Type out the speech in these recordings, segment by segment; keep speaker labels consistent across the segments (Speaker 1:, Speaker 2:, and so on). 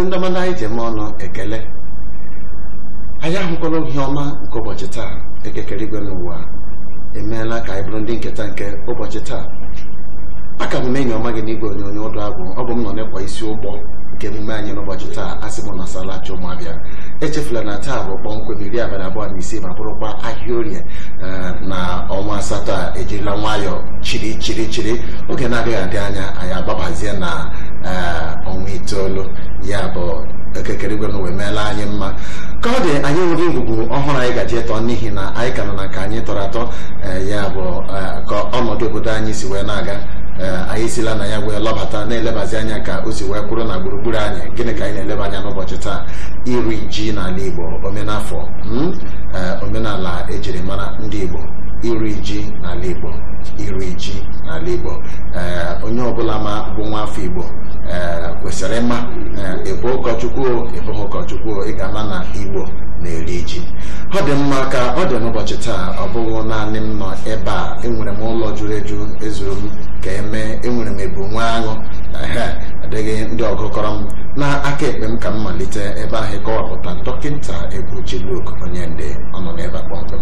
Speaker 1: igbo ọma anyị ji eme ọnụ ekele. Anyị ahụkwala ihe ọma nke ụbọchị taa ekekere igwe n'ụwa emeela ka anyị bụrụ ndị nketa nke ụbọchị taa. Aka m enyi ọma gị n'igwe onyonyo ọdụ agwụ. Ọ bụ m nọ n'ịkwa isi ụgbọ nke emume anyị n'ụbọchị taa. Asị m na salachi ụmụabịa echefula na taa bụ kpọmkwem iri abalị abụọ na isii ma bụrụkwa ahịa orie ee, na ọnwa asatọ a ejirila nwayọọ chiri chiri chiri oge na-adịghị adị anya anyị agbabazie na ee, ọnwa itoolu. Ya bụ ekekere igwe n'ụwa emeela anyị mma. Ka ọ dị anyị nwere ngwugwu ọhụrụ anyị gaji ịtọ n'ihi na anyị ka na nke anyị tọrọ atọ. Ee, ya bụ ee, ka ọnọdụ obodo anyị si wee na-aga. Ee, anyị sila na ya wee lọbata na-elebazi anya ka o si wee kwụrụ na gburugburu anyị. Gịnị ka anyị na-eleba anya n'ụbọchị taa? Iri ji n'ala igbo omenafọ mm? ee, omenala ejiri mara ndị igbo. Iri ji n'ala igbo. Iri ji n'ala igbo. Ee, onye ọbụla ma bụ nwa afọ igbo ee, kwesịrị ịma ịbụ ụkọchukwu o, ịbụghị ụkọchukwu ị ga-ama na igbo na-eri ji. Ọ dị mma ka ọ dị n'ụbọchị taa ọ bụghị naanị m nọ ebe a. Enwere m ụlọ juru eju ezuru m ka eme enwere m ebu nwa aṅụ. Adịghị ndị ọgụ kọrọ m. Na aka ekpe m ka m malite ebe ahụ ịkọwapụta dọkịta ebuchi luk onye nde ọ nọ n'ebe a kpọmkwem.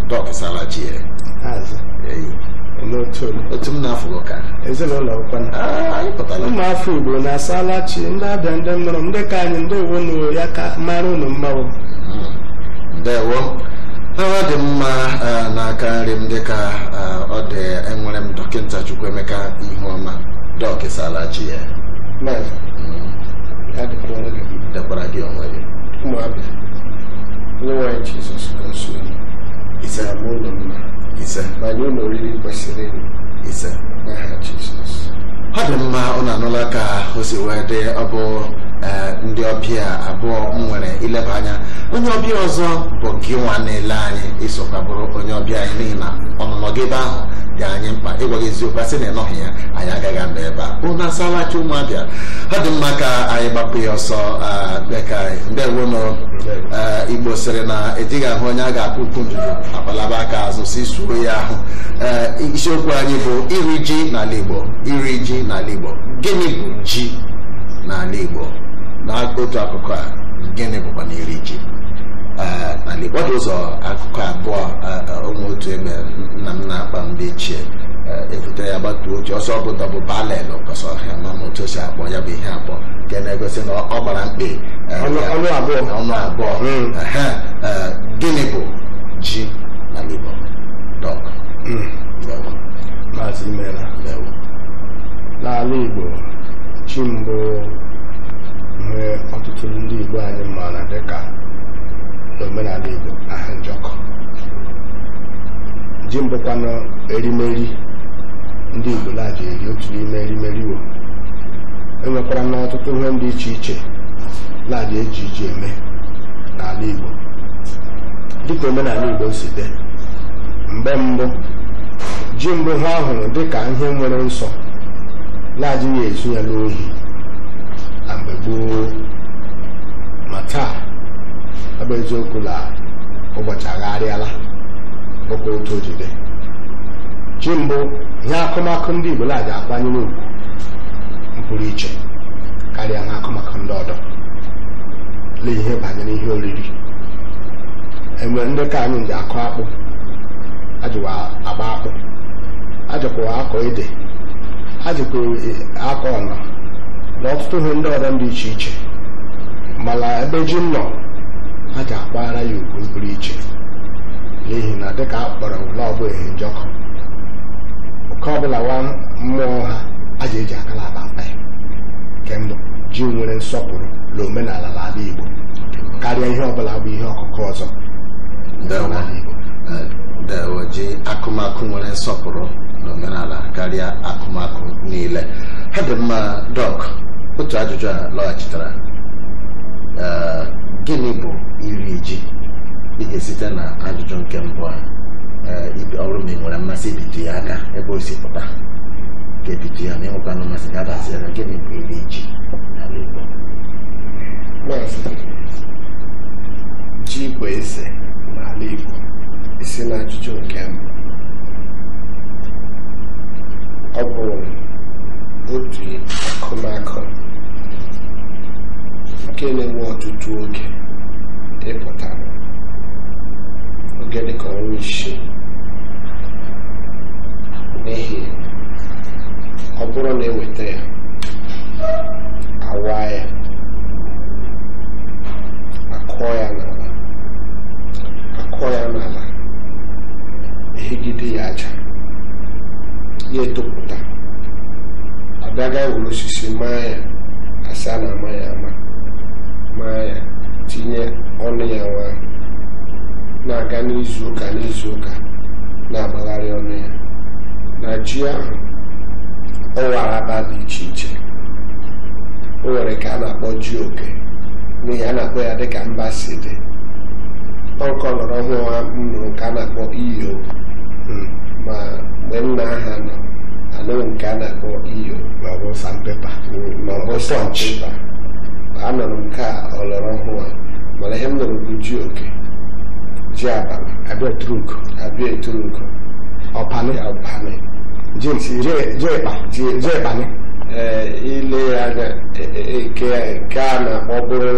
Speaker 1: Otu m na-afụ ụka
Speaker 2: ezinụlọ
Speaker 1: Ah,
Speaker 2: ụmụafọ igbo na-asala chi ndị abịa ndị mụrụ ndị ka anyị ndị owonu ya ka mara unu mmanwụ.
Speaker 1: Ndewo. Ọ dị mma eh, n'aka nri m dịka eh, ọ dị enwere m dọkịta chukwuemeka ihuọma. Dọkịsala ji ya.
Speaker 2: Gị.
Speaker 1: Dekwara gị onwe gị.
Speaker 2: Ụmụabịa. Onye nwanyị jizọs nso
Speaker 1: ise.
Speaker 2: Na mụ ụlọ mma.
Speaker 1: Ise
Speaker 2: ma nye ụlọ oriri kwesịrị ịnụ
Speaker 1: ise
Speaker 2: n'aha jizọs
Speaker 1: ọ dị mma ụnụ anụla ka o si wee dị ọ bụ ndị ọbịa abụọ m nwere ileba anya onye ọbịa ọzọ bụ gị nwa na-ele anyị isokwa bụrụ onye ọbịa anyị n'ihi na ọnụnọ gị ebe ahụ dị anyị mkpa. Ịgwa gị eziokwu asị na ịnọghị ya anyị agaghị anọ ebe a. Ụnụ asalachi ụmụabịa ọ dị mma ka anyị gbapụ ya ọsọ dịka ndewono ee igbo sịrị na ejighị ahụ onye a ga-akpụ ukwu ndudu akpalaba aka azụ si suo ya ahụ. Isiokwu anyị bụ iri ji n'ala igbo. Iri ji n'ala igbo. Gịnị bụ ji n'ala igbo? Na otu akụkụ a gịnị bụkwa na iri ji igbo ọ dị ụzọ akụkụ abụọ eh, onwe otu ebe nna m na-akpa ndị ichie eh, ebute ya gbatuo oche ọsọ bụ dọbụ balelụ kọsọ ọhịa ma ma otu si akpọ ya bụ ihe abụọ nke na-egosi na ọ gbara mkpe eh,
Speaker 2: Ọnụ- abụọ. Mm.
Speaker 1: Eh, gịnị bụ ji n'ala igbo dọk ndewo
Speaker 2: n'ala igbo chi mbụ ihe ọtụtụ ndị igbo anyị maara dịka n'omenala igbo aha njọkọ. Ji mbụkwanụ erimeri ndị igbo laji eri otu n'ime erimeri wo. Enwekwara n'ọtụtụ ihe dị iche iche laji eji iji eme n'ala igbo. Dịka omenala igbo si dị mgbe mbụ ji mbụ ha hụrụ dịka ihe nwere nsọ na-adịghị ezu ya n'ohi. Na mgbe gboo ma taa ọ bụ eziokwu na ụbọchị agharịala bụkwa otu ojide ji mbụ ihe akụmakụ ndị igbo na-aja akwanyere ugwu pụrụ iche karịa na akụmakụ ndị ọdọ lee ihe banyere ihe oriri. Enwere ndị ka anyị ji akụ akpụ ajụwa agba akpụ ajụkwa akọ ede ajụkwa akọ ọnọ. Na ọtụtụ ihe ndị ọzọ dị iche iche mana ebe ji nọ a ji akpara ya ugwu pụrụ iche. N'ihi na dịka a kpọrọ na ọ ehe njọkọ oke ọbụla nwa mmụọ ha a ji eji akala aba akpa ya. Nke mbụ ji nwere nsọpụrụ na omenala n'ala Igbo. Karịa ihe ọbụla bụ ihe ọkụkụ ọzọ. Igbo.
Speaker 3: ndewo ji akụmakụ nwere nsọpụrụ n'omenala karịa akụmakụ niile. Ha dị mma dọk otu ajụjụ a lọghachitara Eh, gịnị bụ iri ji ị ga-esite na ajụjụ nke mbụ a? Ibi- ọ bụrụ na ị nwere mmasị ibite ya aka ebe o si pụta ka ebite ya ma ịnwekwana mmasị ga abaziere gịnị bụ iri ji n'ala Igbo?
Speaker 2: Ji bụ eze n'ala Igbo isi na ajụjụ nke mbụ. Ọ bụ otu akụmakụ. Nke na-enwe ọtụtụ oge ịpụtara oge dịka ọnwa isii. N'ihi ọ bụrụ na eweta ya awa ya akụọ ya n'ala akụọ ya n'ala ehigide ya aja ya etopụta. Abịaga were osisi maa ya asị a na-ama ya ama maa ya tinye ọnụ ya nwa na-aga n'izu ụka n'izu ụka na-agbagharị ọnụ ya. Na ji ahụ ọ wara aba dị iche iche. O nwere ka a na-akpọ ji oke n'ihi a na-akpọ ya dịka mba si dị. Ọkọ lọrọ ha m nụrụ nke a na-akpọ iyo. Ma mgbe nna ha nọ anụghị nke a na-akpọ iyo ma ọ bụ sanpepa
Speaker 3: ma ọ bụ
Speaker 2: Punch.
Speaker 3: sọnchịba anụrụ m nke a ọlọrọ ọhụrụ a mana ihe m nụrụ bụ ji oke ji abala
Speaker 2: abịa truk
Speaker 3: abịa eturugo
Speaker 2: ọpanị
Speaker 3: ya ụbanị
Speaker 2: ji ji- ji ịkpa ji ji ịkpanị
Speaker 3: ee ile ya anya e- e- e- nke nke a na-akpọ bụrụ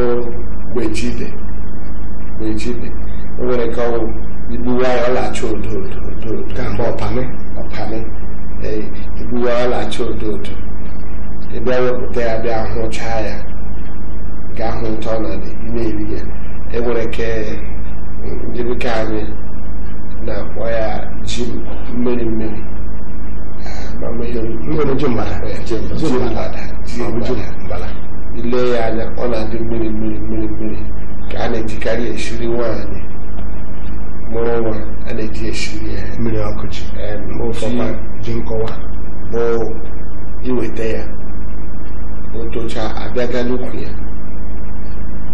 Speaker 3: gbejide gbejide o nwere ka ọ igbuwa ya ọ lacha odo odo odo odo
Speaker 2: ka mgbe ọpanị
Speaker 3: ya ọ lacha odo odo ịbịa wepụta ya bịa hụchaa ya. Ga hụ ntọ na dị na-eri ya e nwere ke ndị bekee anyị na-akpọ ya ji mmiri mmiri
Speaker 2: ọ
Speaker 3: ile ya anya ọ na-adị mmiri mmiri mmiri mmiri ka a na-ejikarị esiri nwaanyị mụrụ nwa a na-eji esiri ya
Speaker 2: mmiri ọkụ ji ji nkọwa
Speaker 3: bụ iweta ya otocha abịaga n'ukwu ya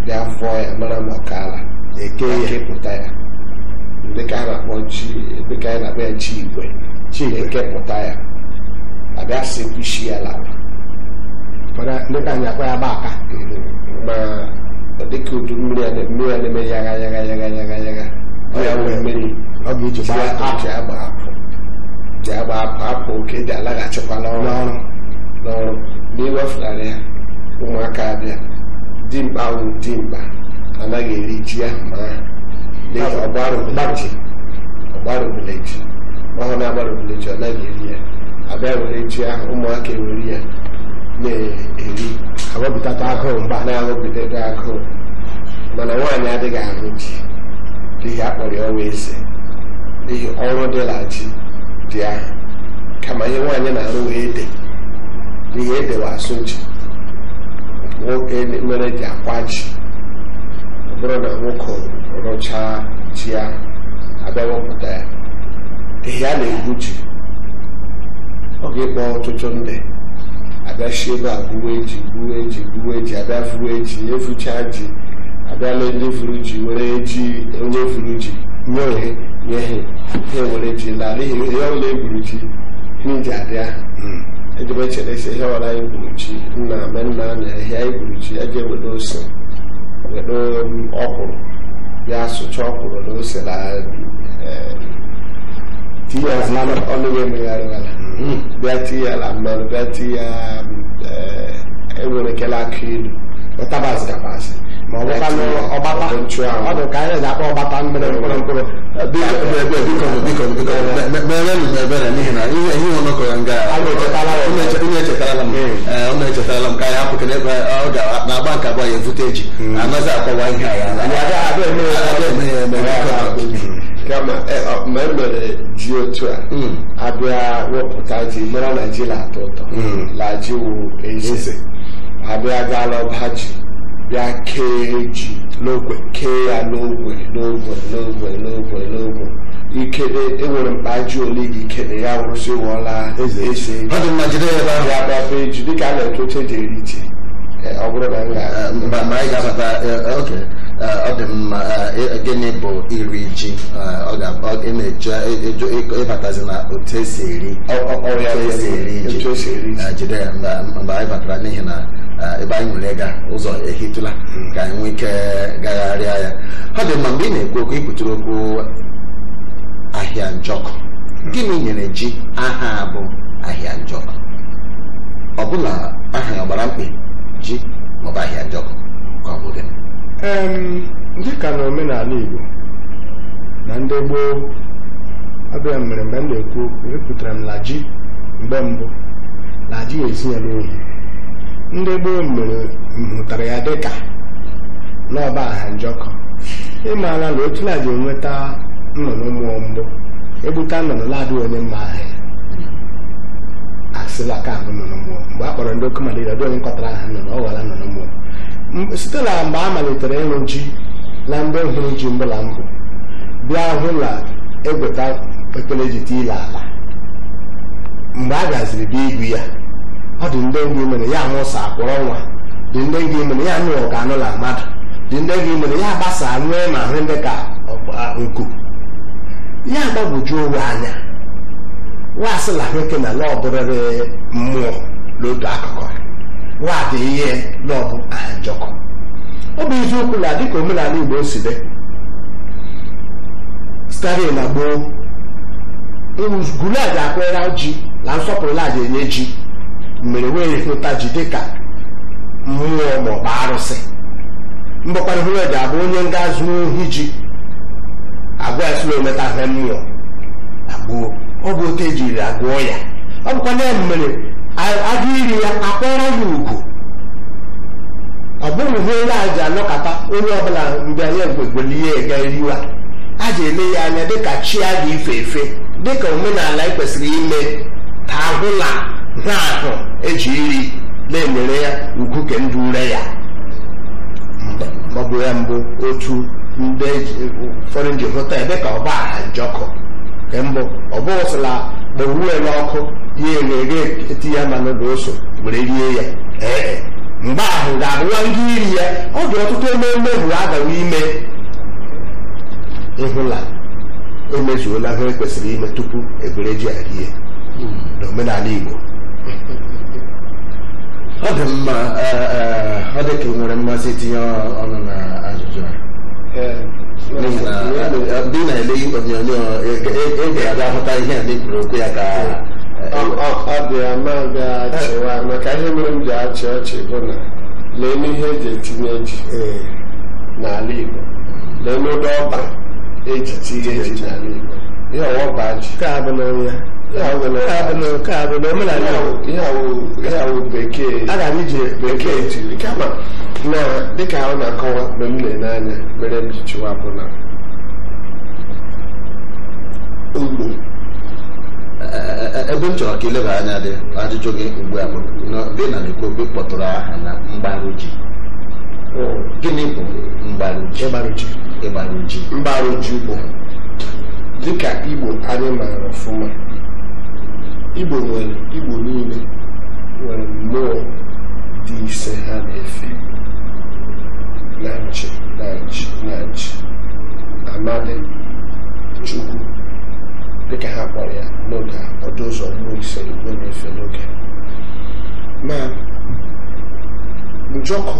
Speaker 3: bịa vụọ ya mara ma ọ kaala
Speaker 2: eke ya
Speaker 3: ekepụta ya dịka a na-akpọ ji dịka anyị na-akpọ ya ji igwe
Speaker 2: igwe
Speaker 3: ekepụta ya abịa sekwushi ya n'ala
Speaker 2: ụfọdụ ndị ka anyị akpọ ya gba aka
Speaker 3: ma dịka udu mmiri a mmiri a na-eme yaga yaga yaga yaga yaga ọ
Speaker 2: ga-eji
Speaker 3: ji agba apụ. Eji alaghachikwala ọrụ.
Speaker 2: N'ọrụ.
Speaker 3: N'ọrụ. Na iwefụtara ya ụmụaka abịa. Dimkpa wụ dimkpa anaghị eri ji ahụ ma ahụ n'ihi ọgbarụbeleji ọgbarụbeleji ma ọ na-agbarụbeleji ọ naghị eri ya. Abịa were ji ahụ ụmụaka ewere ya na-eri.
Speaker 2: Awepụtata agụụ mgba
Speaker 3: na-aṅụbidogo agụụ. Mana nwaanyị adịghị aṅụ ji. N'ihi akpọrọ ya ọnwa eze n'ihi ọrụ dịla ji dị ahụ kama ihe nwaanyị na-arụ wee ede n'ihi edewa asụ ji nwoke mere ji akwa ji ọ bụrụ na nwoke rụchaa ji ahụ abịa ya. Ihe a na-egbu ji ọ ga-ekpọ ọtụtụ ndị abịa si ebe a gbuwe ji gbuwe ji gbuwe ji abịa fuwe ji efucha ji abịa lee ndị furu ji were ji onye furu ji nye ohe nye ha were ji laa n'ihi ihe ọbụla egburu ji ihe ji adịa ejebe chere ese ihe ọbụla anyị gburu ji nna me nna na ihe anyị gburu ji eje were ose were ọkwụrụ bịa sụcha ọkwụrụ na ose na eh, tinye ya na ọnụ ya emegharịwala bịa tinye ya na mmanụ bịa tinye ya enwere kele akụ ilu
Speaker 2: ụtabazị
Speaker 3: tabasị
Speaker 2: ma ọ bụkwa n'ọgbata
Speaker 1: nchụanwụ.
Speaker 2: ọ dị ka anyị na-akpọ ọgbata mmiri mkpụrụ mkpụrụ
Speaker 1: biko biko biko biko biko merenụ m ebere n'ihi na ihe ihe ọnọkọ ya nga
Speaker 2: Unu echetala ya.
Speaker 1: unu eche- unu echetarala m ka anyị hapụ kene ebe ọ ga na-agba nke abụọ ya evute eji anaghị akọwa ihe
Speaker 3: kama eh, ọ- ma e mere ji otu a
Speaker 1: Mm.
Speaker 3: abịa wepụta ji mara na ji na-atọ ụtọ
Speaker 1: Mm.
Speaker 3: la ji eze
Speaker 2: Eze.
Speaker 3: abịa gaa lọba ji bịa kee ji n'ogwe kee ya n'ogwe n'ogwe n'ogwe n'ogwe n'ogwe. Ikele enwere mkpa ji ole gị kele ya wụrụsị wụọla
Speaker 2: Eze.
Speaker 1: ya
Speaker 3: gbaba ji dịka a na-etu oche eri ji Eh, ọ bụrụ na
Speaker 1: anyị ga-abata eh, oke eh, ọ dị mma gịnị bụ iri ji? Ị ejo ịbatazi na otu esi eri otu esi eri ji. jide ya mgbe anyị batara n'ihi na ebe anyị nwere ga ụzọ ehitụla ka anyị nwee ike gagharịa ya. Ọ dị mma mgbe ị na-ekwu okwu ikwutere okwu ahịa njọkụ gịnị nyere ji? Aha bụ ahịa njọkụ ọ bụla aha ọgbara mkpi ji maọbụ ahịa njọkụ ka ọ bụ gịnị?
Speaker 2: Dịka na omenala Igbo na ndị gboo ọbịa mere mgbe m na-ekwu okwu ekwutere m na ji mgbe mbụ na ji esi ya n'ohi. Ndị gboo mere hụtara ya dịka n'ọba aha njọkọ. Ịmaala na otu na ji enweta nnụnụ mmụọ mbụ egbuta nnụnụ na-adịghị onye mma aha ya. Asịla ka ahụ nnụnụ mmụọ mgbe a kpọrọ ndị okomaliri ọdị onye nkọtara aha nnụnụ ọ ghọrọ nnụnụ mmụọ site na mgbe a malitere ịṅụ ji na ndị hụrụ ji mbụ na mbụ bịa hụ na egweta ekpele ji ile ala. Mgbe a gaziri bịa igwu ya ọ dị ndị ngị mere ya nwụsa akwụrụ nwa dị ndị ngị mere ya nụ ọganụ na mmadụ dị ndị ngị mere ya gbasaa nwee ma hụ ndị ka nku ya gbagwoju onwe anya wasị na ahụike na la ọbụrịrị mmụọ n'otu akụkụ wadị ihe n'ọbụ aha njọkọ ọ bụ eziokwu na dịka omenala Igbo si dị sitere na gboo gulaji akwere ji na nsọpụrụ laji enye ji mere wee hụta ji dịka mmụọ maọbụ arụsị. Mgbakwana hụ eji abụ onye nga zụrụ ohi ji agwa ya sịrị ometa ihe mmụọ. Agbuo ọ bụ otu ejiri agụọ ya. Ọ bụkwa na mere agụ iri ya akpọrọ ya ugwu ọ bụghị ihe onye a ji anọkọta onye ọbụla mgbe anyị egwelie ga eriwa a ji ele ya anya dịka chi a ga ife efe dịka omenala anyị kwesịrị ime ka ahụ na ha ahụ eji iri na-emere ya ugwu ke ure ya. Ọ bụ ya mbụ otu ndị eji- ụfọdụ ji hụta ya dịka ọba aha njọkụ. Nke mbụ ọ bụghị sịla gbawue n'ọkụ ya eghe eti ya mmanụ na ose were rie ya. Ee mgbe ahụ ga-abụwa ndị iri ya. Ọ dị ọtụtụ ememme bụ agawa ime. Ịhụla emezuola ihe ekwesịrị ime tupu ebere ji arie. N'omenala Igbo.
Speaker 1: Ọ dị mma ọ dị ka ị nwere mmasị itinye ọnụ na ajụjụ a. Ndị na-ele onyonyo ị ga-abịa hụta ihe a n'ekwuru okwu ya ka
Speaker 3: Ọ- dị ya ma ga-achịwa maka ihe mere m ji achị ọchị bụ na lee n'ihe eji etinye ji n'ala Igbo. Lee n'ụdọ ọba eji tinye ji n'ala Igbo. Ihe ọwọba ji
Speaker 2: nke a bụ na ya a gara ije
Speaker 3: bekee tiri kama na dịka ọ na-akọwa mgbe m na-ele anya mere m ji chịwa bụ na ugbo.
Speaker 1: Ebe m chọrọ ka ileba anya dị ajụjụ gị ugbu a bụ na dị na okwu kpọtụrụ aha na mgbarụ ji gịnị bụ ji
Speaker 2: ji
Speaker 3: mbarụ ji bụ dịka igbo anyị maara ọfụma igbo nwere igbo niile nwere mmụọ dị ise ha na-efe. Na nchi na nchi na nchi amadi chukwu dịka ha kpọrọ ya n'oge ọdụ ụzọ mmụọ ise igbo na-efe n'oge. Ma njọkụ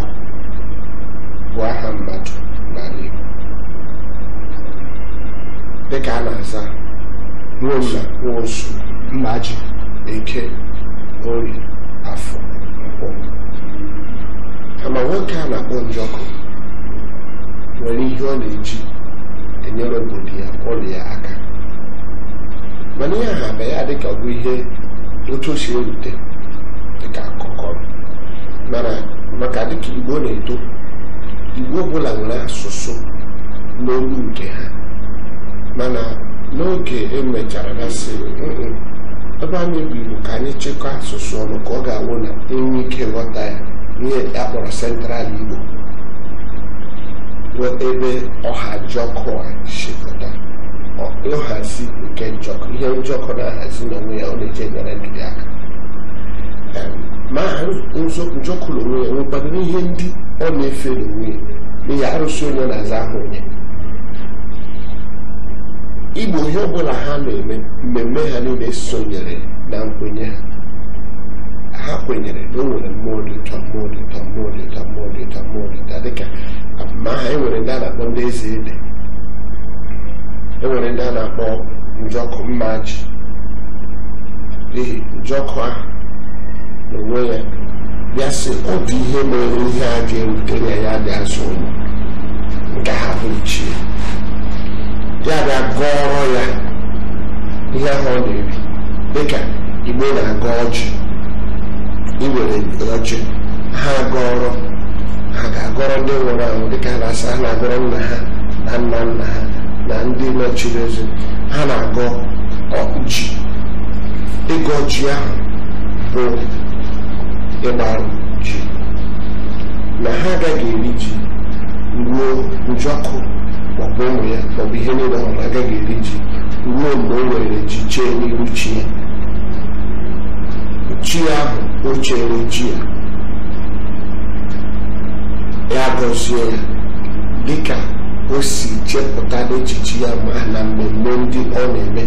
Speaker 3: bụ aha mmadụ n'ala igbo. Dịka a na-aza nwosu nwosu
Speaker 2: mma ji
Speaker 3: eke orie afọ. Kama nwoke a na-akpọ njọkụ nwere ihe ọ na-eji enyere obodo ya ụlọ ya aka. Mana ihe aha bụ ya dịka bụ ihe otu o si erute dịka akụkọrọ mana maka dịka igbo na-eto igbo ọbụla nwere asụsụ n'olu nke ha. Mana n'oge emechara na sị "Mm-mm, ebe anyị bụ igbo ka anyị chịkọọ asụsụ ọnụ ka ọ ga-awụ na enwe ike nghọta ya ihe a kpọrọ sentral igbo bụ ebe ọha jọkụ a si pụta. Ọ- nhazi nke njọkọ ihe njọkọ na-ahazi n'onwe ya ọ na-eji enyere ya aka. Ma nzọ njọkụ n'onwe ya nwekwadoro ihe ndị ọ na-efe n'onwe ya n'ihi arụsị onye na-aza aha onye. Igbo ihe ọbụla ha na-eme mmemme ha niile sonyere na nkwenye ha. Ha kwenyere na o nwere mmụọ dị ụtọ mmụọ dị ụtọ mmụọ dị ụtọ mmụọ dị ụtọ mmụọ dị ụtọ. Dịka ma ha enwere ndị a na-akpọ ndị eze ede. Enwere ndị a na-akpọ njọkụ mmaji. N'ihi njọkụ ahụ n'onwe ya bịa sị ọ dị ihe mere ihe a ga-erutere ya ya dị azụ ụlọ nke ha bụ chi ya bịa gọọrọ ya ihe ahụ ọ na-eri. Dịka igbo na-agọ ọjị iwere ọjị ha gọrọ ha ga-agọrọ ndị nwụrụ anwụ. Dịka ha na-asa ha na-agọrọ nna ha na nna nna ha na ndị nọchiri eze ha na-agọ ji ịgọ ji ahụ bụ ịgbarụ ji na ha agaghị eri ji ruo njọkụ ụmụ ya maọbụ ihe niile ọ agaghị eri ji ruo mgbe o were ji chee n'ihu chi ya chi ahụ o chere ji ya ya gọzie ya dịka o si chepụta n'echiche ya ma na mmemme ndị ọ na-eme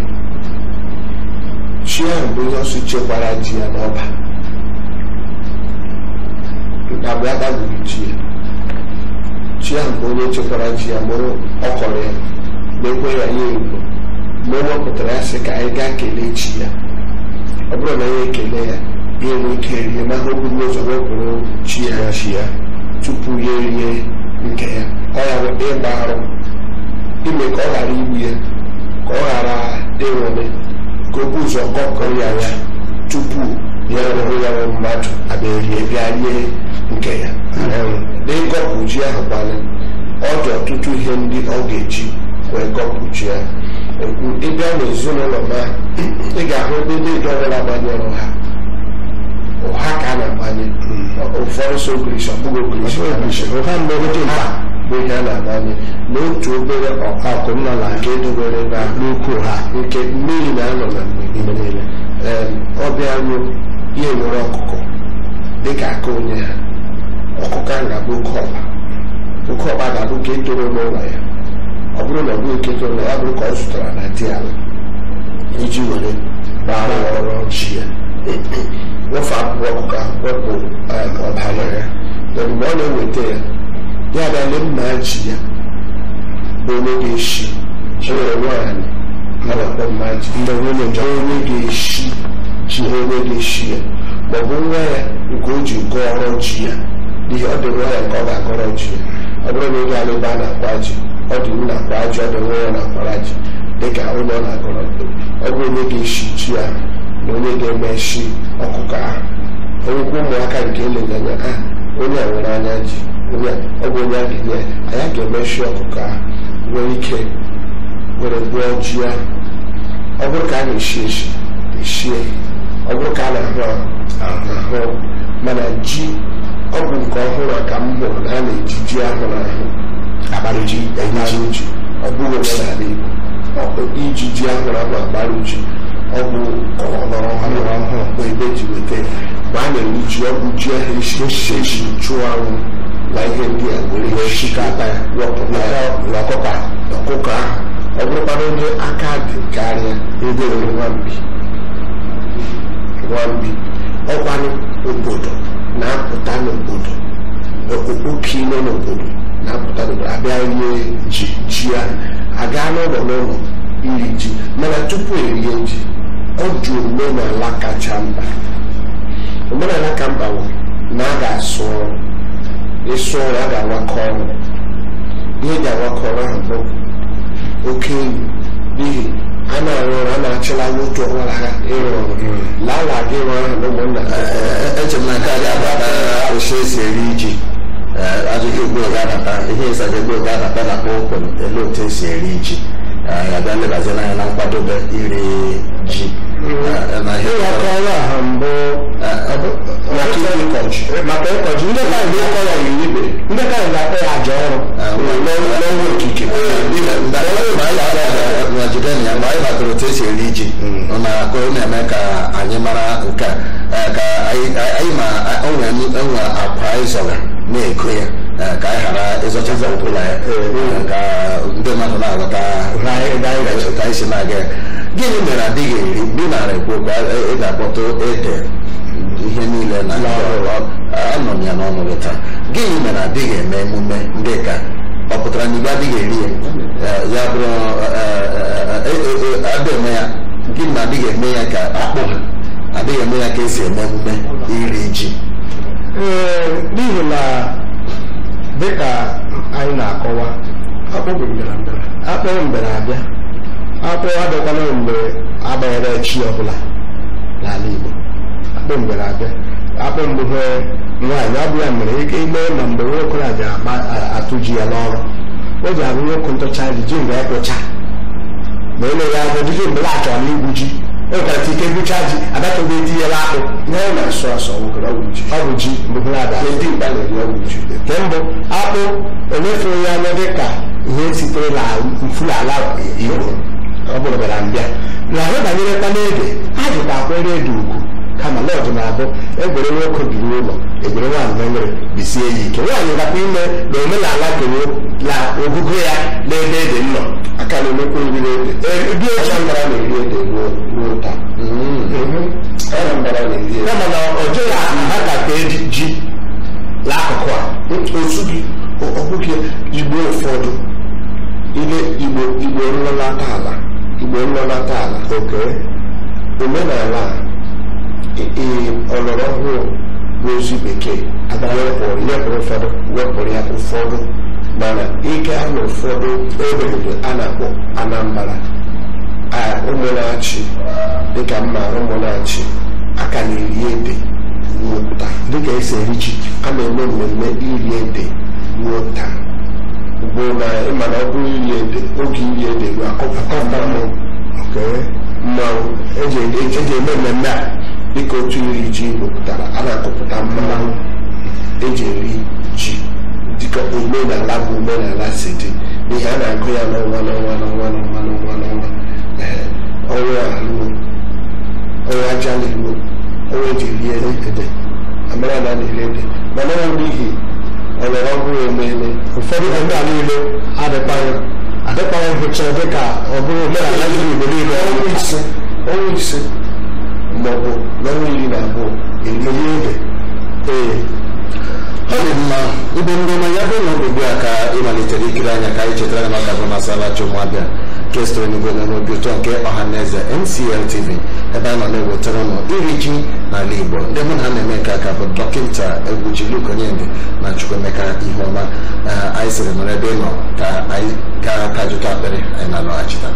Speaker 3: chi ahụ bụ ihe ọsụ chekwara ji ya n'ọba mkpagbu ya gbagburu ji ya chi ahụ bụ onye chekwara ji ya mụrụ ọkọrọ ya na-ekwe ya ya egbo mgbe ọ wepụtara ya sị ka anyị gaa kelee chi ya. Ọ bụrụ na ya ekele ya ya enwe ike rie ma ha oburu ụzọ wepụrụ chi ya chi ya tupu ya erie nke ya. Ọ ịgba arụ ime ka ọ ghara igbu ya ka ọ ghara ịnwere ka o bu ụzọ gọkọrọ ya ya tupu ya rụrụ ya mmadụ abịa rie bịa rie nke ya. Ji ahụ kwana ọ dị ọtụtụ ihe ndị ọ ga-eji wee gọpụ ji ahụ ịbịa n'ezinụlọ ma ị ga-ahụ ebe dị ọbụla gbanyere ha. Ụha ka a na-agbanye. Ụfọdụ so ogirisi ọbụghị ogirisi ụha mgbe mkpa bụ ihe a na-agbanye. N'otu obere ọkwa akụnala nke edobere na n'ukwu ha. nke mmiri na-anọ na mgbe niile. Ọ bịa ruo ya enwere ọkụkọ dịka aka onye ha. Ọkụkọ ahụ ga-abụ oke ọkpa oke ọkpa ga-abụ nke etoro n'ụlọ ya ọ bụrụ na ọ bụghị nke etoro na ya bụrụ ka ọ zụtara na di ya iji were gbara ọrụ ji ya nwofe abụọ ọkụkọ wepụ ọbara ya na mgbe ọ na-eweta ya ya bịa lee mma ji ya bụ onye ga-eshi nwere nwaanyị a na-akpọ mma ji mgbe nwunye njọ onye ga-eshi ji onye ga-eshi ya maọbụ nwa ya nke o ji gọọrọ ji ya n'ihi ọ dị nwa ya nke ọ ga-agọrọ ji ya ọ bụrụ na gaa n'ebe a na-akwa ji ọ dị nna akwa ji ọ dị nwa ya na-akwara ji dịka onye ọ na-agọrọ ọ bụ onye ga-eshi ji ya na onye ga-emeshi ọkụkọ ahụ onwekwa ụmụaka nke eleghị anya a onye a nwere anya ji ọ bụ onye a ga-enye anyị ga-emeshi ọkụkọ ahụ nwere ike were gbuo ji ahụ ọ bụrụ ka a na-eshi eshi eshie. Ọ bụrụ ka a na-ahụ ahụ ahụ mana ji ọ bụ nke ọhụrụ ka m hụrụ na a na-eji ji ahụ n'ahụ agbara ji ọ bụghị omenala Igbo iji ji ahụrụ ahụ agbara ọ bụ ọlọrọ ọhụrụ ọhụrụ bụ ebe ji weta mgbe a na-ewu ji ọ bụ ji ahụ esi esi chụọ anwụ na ihe ndị a were ya wepụta ya n'ọkụkọ ọkụkọ ahụ ọ bụrụkwana onye aka dị karịa ebe were nwambi nwambi ọkwanụ obodo na-apụta n'obodo oke ime n'obodo na-apụta n'obodo abịa rie ji ji ya aga n'ụlọ n'ụlọ iri ji. Mana tupu erie ji ọ dị omenala kacha mkpa omenala ka mkpa bụ na a ga-asụ ọrụ ịsụ ọrụ a ga-awakọ ọrụ ihe ji awakọrọ ha bụ oke enyi n'ihi a na-arụ ọrụ a na-achịla otu ọnwa agha ịrụ ọrụ lala gị ahụ na ụmụnna
Speaker 1: eche nke a ga-abata otu esi eri ji Eh, ajụjụ ugbo ga-abata ihe ịsaja ugbo ga-abata na kpọmkwem ele otu esi eri ji Eh, ya bịa lebazi anya na nkwadobe iri ji Eh, na ihe
Speaker 2: ịghọta ọrụ ahụ mbụ maka ịkọ ji maka ịkọ ji ndị ka ndị ịkọ ya yiri ibe ndị ka ga-akpọ ya aja ọrụ n'ọnwa okike
Speaker 1: na jidena ya mgbe anyị batara otu esi eri ji ọ na-akọ ọ na-eme ka anyị mara nke a eh, ka anyị ma enwe akwa anyị zọga na-ego ya eh, ka anyị ghara ịzọchaza ụkwụla ya eh, ka ndị mmadụ na-aghọta ka anyị si na-aga ya gịnị mere adịghị eri? Mgbe ị nara ekwu okwu ị ga-akpọtụ ede ihe niile na anọ m ya n'ọnụ gị taa. Gịnị mere adịghị eme emume ndị ka? Ọ pụtara na igbe adịghị eri ya? Ya bụrụ adịghị eme ya. Gịnị adịghị eme ya ka akpụ ha? Adịghị eme ya ka esi eme emume iri ji.
Speaker 2: Ee n'ihi na dịka anyị na-akọwa akpụrụ mbịarambịara akpụrụ mbịara abịa. Akpụ adịkwana mgbe agbanyere chi ọbụla n'ala Igbo. Akpụ mbịara abịa. Akpụ mgbe nwaanyị ọ bụ ya mere ike ime na mgbe nwoke a ji agba atụ ji ya n'ọrụ. O ji abụ nwoke ntụcha ji ji mgbe ekpụcha ma ele ya bụ dịji mgbe a chọrọ igbu ji. O nwekwara ike gbucha ji adachọghị etinyela akpụ ọ bụ ji nke mbụ akpụ emefere ya anya dị ka ihe sitere na mfuru ala igbo. Ọ bụrụ bịara mbịa na ahụ banyere n'ede a jikwa akwere ede ugwu. Kama lọdụ na-abụ egwere nwoke biri ụlọ egwere nwaanyị menyere bisie ya ike. Nwaanyị gakwa ime na omenala kewo na ogugo ya n'ebe ede nọ.
Speaker 3: Aka na-emekwa oriri ede
Speaker 2: oche
Speaker 3: Anambra na-eri ede ruo taa.
Speaker 2: Kama na ọ jụghị aha ka eji ji n'akụkụ a.
Speaker 3: Otu gị ọ bụghị igbo ụfọdụ ile igbo igbo nlọlata ala. Igbo nlọlata ala omenala ọlọrọ ọhụrụ n'ozi bekee wepụrụ
Speaker 2: ụfọdụ
Speaker 3: wepụrụ ya ụfọdụ mana ike a na ụfọdụ ebe obodo a na-akpọ anambra. Ụmụnachi dịka mma ụmụnachi aka na-eri ede ruo taa
Speaker 2: dịka esi eri ji
Speaker 3: a na-eme mmemme iri ede ruo taa bụ na ịma na ọ bụrụ iri ede oge iri ede mmanwụ
Speaker 2: eji eme mmemme a
Speaker 3: dịka otu iri ji wepụtara a na-akọpụta mmanwụ eji eri ji dịka omenala bụ omenala si dị n'ihi a na-agụ ya n'ọnwa n'ọnwa n'ọnwa n'ọnwa n'ọnwa n'ọnwa ọnwa aluo ọnwa ajala eruo ọnwa eji rie ede amara na na-eri ede mana ọ n'ihi ọlọrọ ọhụrụ emeela
Speaker 2: ụfọdụ ndị a niile adịkwaghị adịkwaghị nhụcha dịka ọ bụrụ omenala ndị Igbo niile
Speaker 3: ọnwa ise ọnwa ise maọbụ n'ọnwa iri na abụọ eri ede
Speaker 2: ee.
Speaker 1: Ọ dị mma. Ibe ndị ọma ya bụ na ugbu a ka ị malitere ikiri anya ka anyị chetara na maka bụ masala chụmụabịa nke n'igwe na n'obi ụtọ nke ọhaneze mcl TV ebe a nọ na-ewetara ụnụ iri ji n'ala Igbo ndị mụ na ha na-eme nke aka bụ dọkịnta Egwuchi Luke Onyendị na Chukwuemeka Iheọma anyị sịrị nọrọ ebe ị nọ ka anyị gaa ka jụta akpịrị anyị na-alọghachita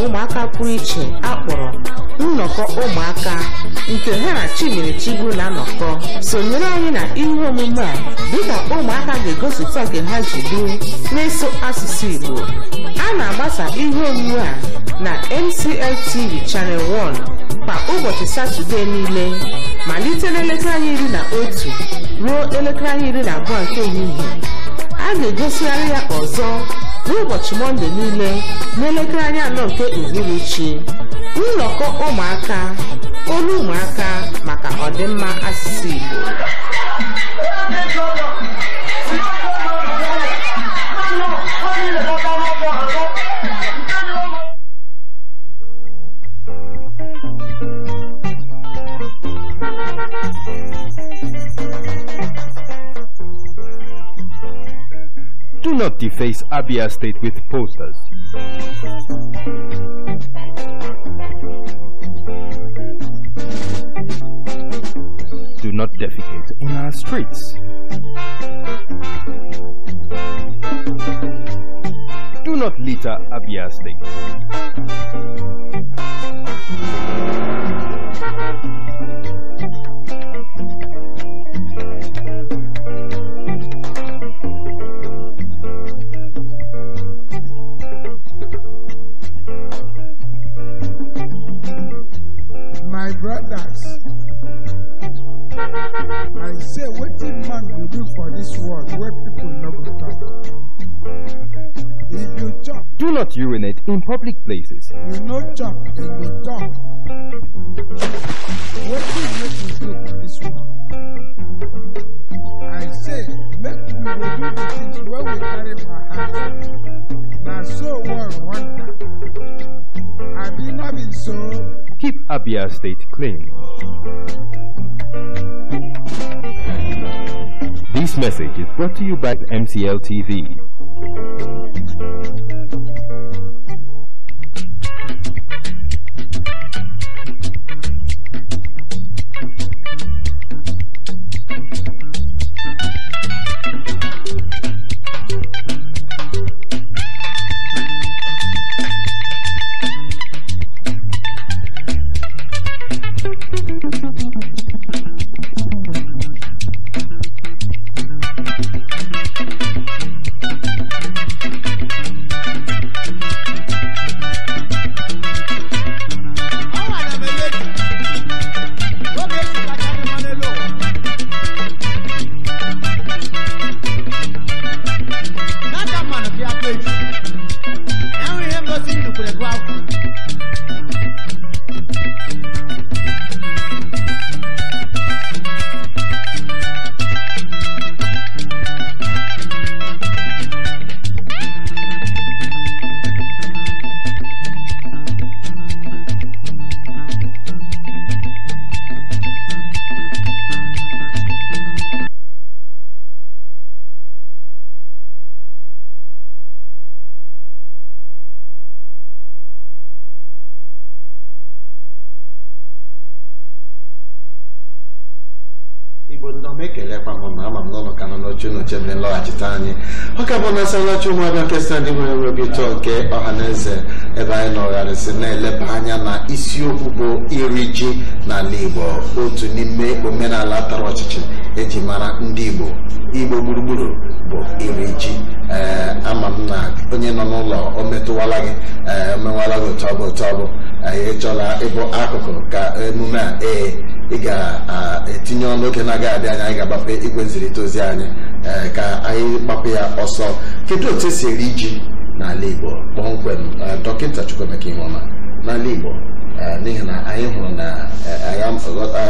Speaker 4: ụmụaka pụrụ iche akpọrọ nnọkọ ụmụaka nke ha na Chinyere Chigbu na-anọkọ. Sonyere anyị na ihe omume a dịka ụmụaka ga-egosipụta nke ha ji biri na-eso asụsụ Igbo. A na-agbasa ihe omume a na MCL TV Channel 1 kwa ụbọchị Satọde niile malite n'elekere anyị iri na otu ruo elekere anyị iri na abụọ nke ehihie. A ga-egosigharị ya ọzọ n'ụbọchị mọnde niile n'elekere anyị anọ nke uhuruchi nnọkọ ụmụaka olu ụmụaka maka ọdịmma asụsụ Igbo.
Speaker 5: Do not deface Abia State with posters. Do not defecate in our streets. Do not litter Abia State. Not urinate in public places.
Speaker 6: you no dem go talk wetin make we do dis world i say make dey do the things wey we carry for heart na so world want am abi no be so.
Speaker 5: Keep Abia State clean. This message is brought to you by MCL TV.
Speaker 1: Nlọghachite anyị ọ ka bụ na asalachi ụmụabịa nke sta ndị nwere nwe obi ụtọ nke ọha na eze ebe anyị nọgharịsị na-eleba anya na isiokwu bụ iri ji n'ala igbo otu n'ime omenala tara ọchịchị eji mara ndị igbo. Igbo gburugburu bụ iri ji. Ee ama m na onye nọ n'ụlọ o metụwala gị. Ee omewala gị ụtọ bụ ụtọ bụ. Anyị chọla ịbụ akụkụ ka emume a ee ị ga-etinye ọnụ oge na-agaghị adị anya anyị ga-agbape igwe nzirịta ozi anyị. Ka anyị gbapụ ya ọsọ. Kedu otu esi eri ji n'ala igbo? Kpọmkwem ee, dọkịta chukwemeka ihuọma n'ala igbo. Ee, n'ihi na anyị hụrụ na anyị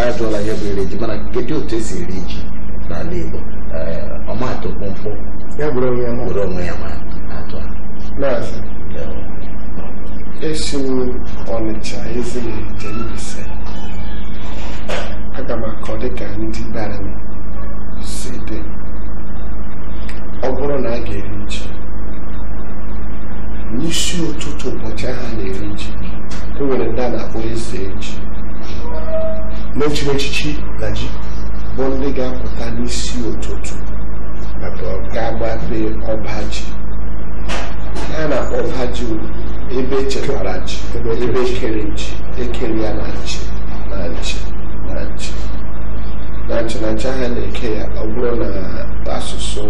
Speaker 1: ajụọla ihe bụ iri ji mana kedu otu esi eri ji n'ala igbo? Ọmatụ mkpụmkpụ
Speaker 2: ya bụrụ onwe ya ma.
Speaker 1: Atụ
Speaker 3: esi ọnịcha ezighi Mbaise aga m akọ dịka ndị be anyị si dị ọ bụrụ na a ga-eri ji. N'isi ụtụtụ ụbọchị ahụ a na-eri ji e nwere ndị a na-akpọ eze ji.
Speaker 2: N'echiri na ji
Speaker 3: bụ ndị ga-apụta n'isi ụtụtụ ga-agbape ọba ji. Ya na ọba ji ebe echekwara ji ebe ekere ji ekere ya na ji na ji na ji. Na nchi na nchi ahụ na-eke ya ọ bụrụ na asụsụ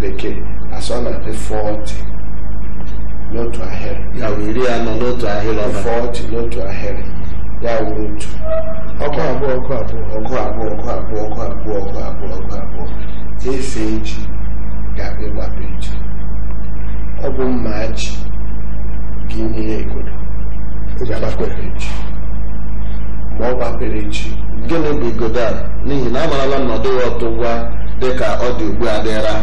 Speaker 3: bekee asụ ọ na-adị 40 n'otu ahịrị
Speaker 1: ya wụ iri anọ n'otu ahịrị ọba
Speaker 3: 40 n'otu ahịrị ya wụ otu
Speaker 2: ọkụ abụọ ọkụ abụọ.
Speaker 3: Ọgụ abụọ ọgụ abụọ ọgụ abụọ ọgụ abụọ ọgụ abụọ efe ji ga-abịa ịgbape ji ọ bụ mma ji gị nye ya egodo ji. Ma ọ gbapere ji
Speaker 1: gịnị bụ igodo a n'ihi na amarala nnọdụ ya ọtụgwa dịka ọ dị ugbu a dịra.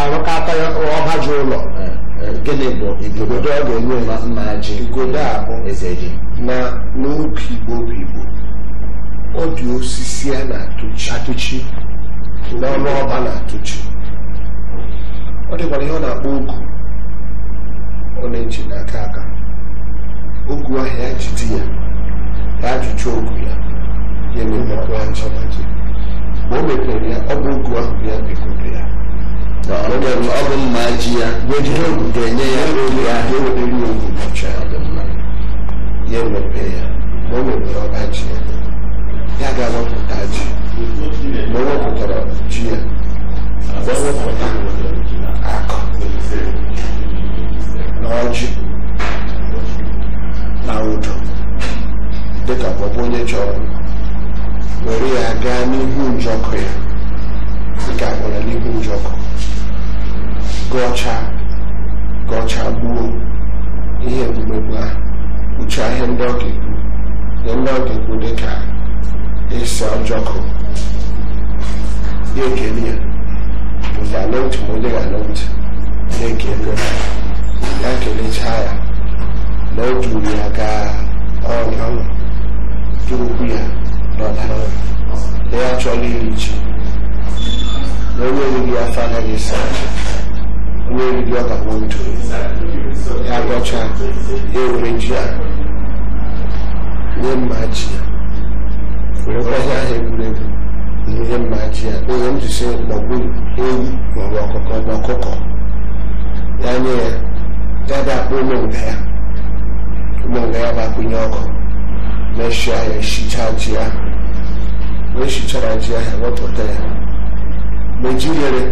Speaker 2: Arụkata ọba ji ụlọ.
Speaker 1: Eh, eh, gịnị bụ igodo?
Speaker 2: Ọ ga-enye
Speaker 1: ma mma ji.
Speaker 3: Igodo a bụ
Speaker 1: eze ji
Speaker 3: na n'oge igbo bụ igbo ọ dị osisi a na-atụchi.
Speaker 2: Atụchi.
Speaker 3: N'ọnụ ọba na-atụchi. Ọ dịkwara ihe ọ na-akpọ ogu. Ọ na-eji n'aka aka. Ogu ahụ ya jide ya ya ajụcha ogu ya. Ya emepe ọba ji mgbe o mepere ya ọ bụ ogu ahụ ya bekodo ya.
Speaker 1: Ọ bụ ọ bụ mma ji ya. Ga-ejide ogu ga-enye ya oge
Speaker 3: ya.
Speaker 1: Ahụ
Speaker 3: ga-ewetara ya ogu bọcha ya dị mma ya emepe ya. O mepere ọba ji ya. Ya ga-ewepụta ji. Mgbe o wepụtara ji ya. Mgbe o wepụta akụ na ọjị na ụdọ dịka bọbụ onye chọrọ were ya gaa n'ihu njọkụ ya dịka agbara n'ihu njọkụ gọcha gọcha gbuo ihe egbumegbu ahụ kpuchaa ihe ndị ọ ga-egbu ihe ndị ọ ga-egbu dịka ịsa ọjọkụ ya ekele ya mgbe anọntị ma onye ga-anọntị ya ekele ya kelechaa ya na o duru ya gaa ọnya durukwu ya n'ọdara na ya chọrọ iri ji na onye eriri afọ agaghị esa ji onye eriri ọ ga-agwụ ndụ ya gọcha ya ewere ji a nye mma ji ya werekwa ihe ahụ egwuregwu ihe mma ji ya onye m ji sị maọbụ ewu ọkụkọ maọbụ ọkụkọ ya nye ya ya ga-akpọ nga ya nga ya ga-akwụnye ọkụ meshia ya. Eshicha ji ya mgbe eshichara ji ahụ wepụta ya mgbe ji ghere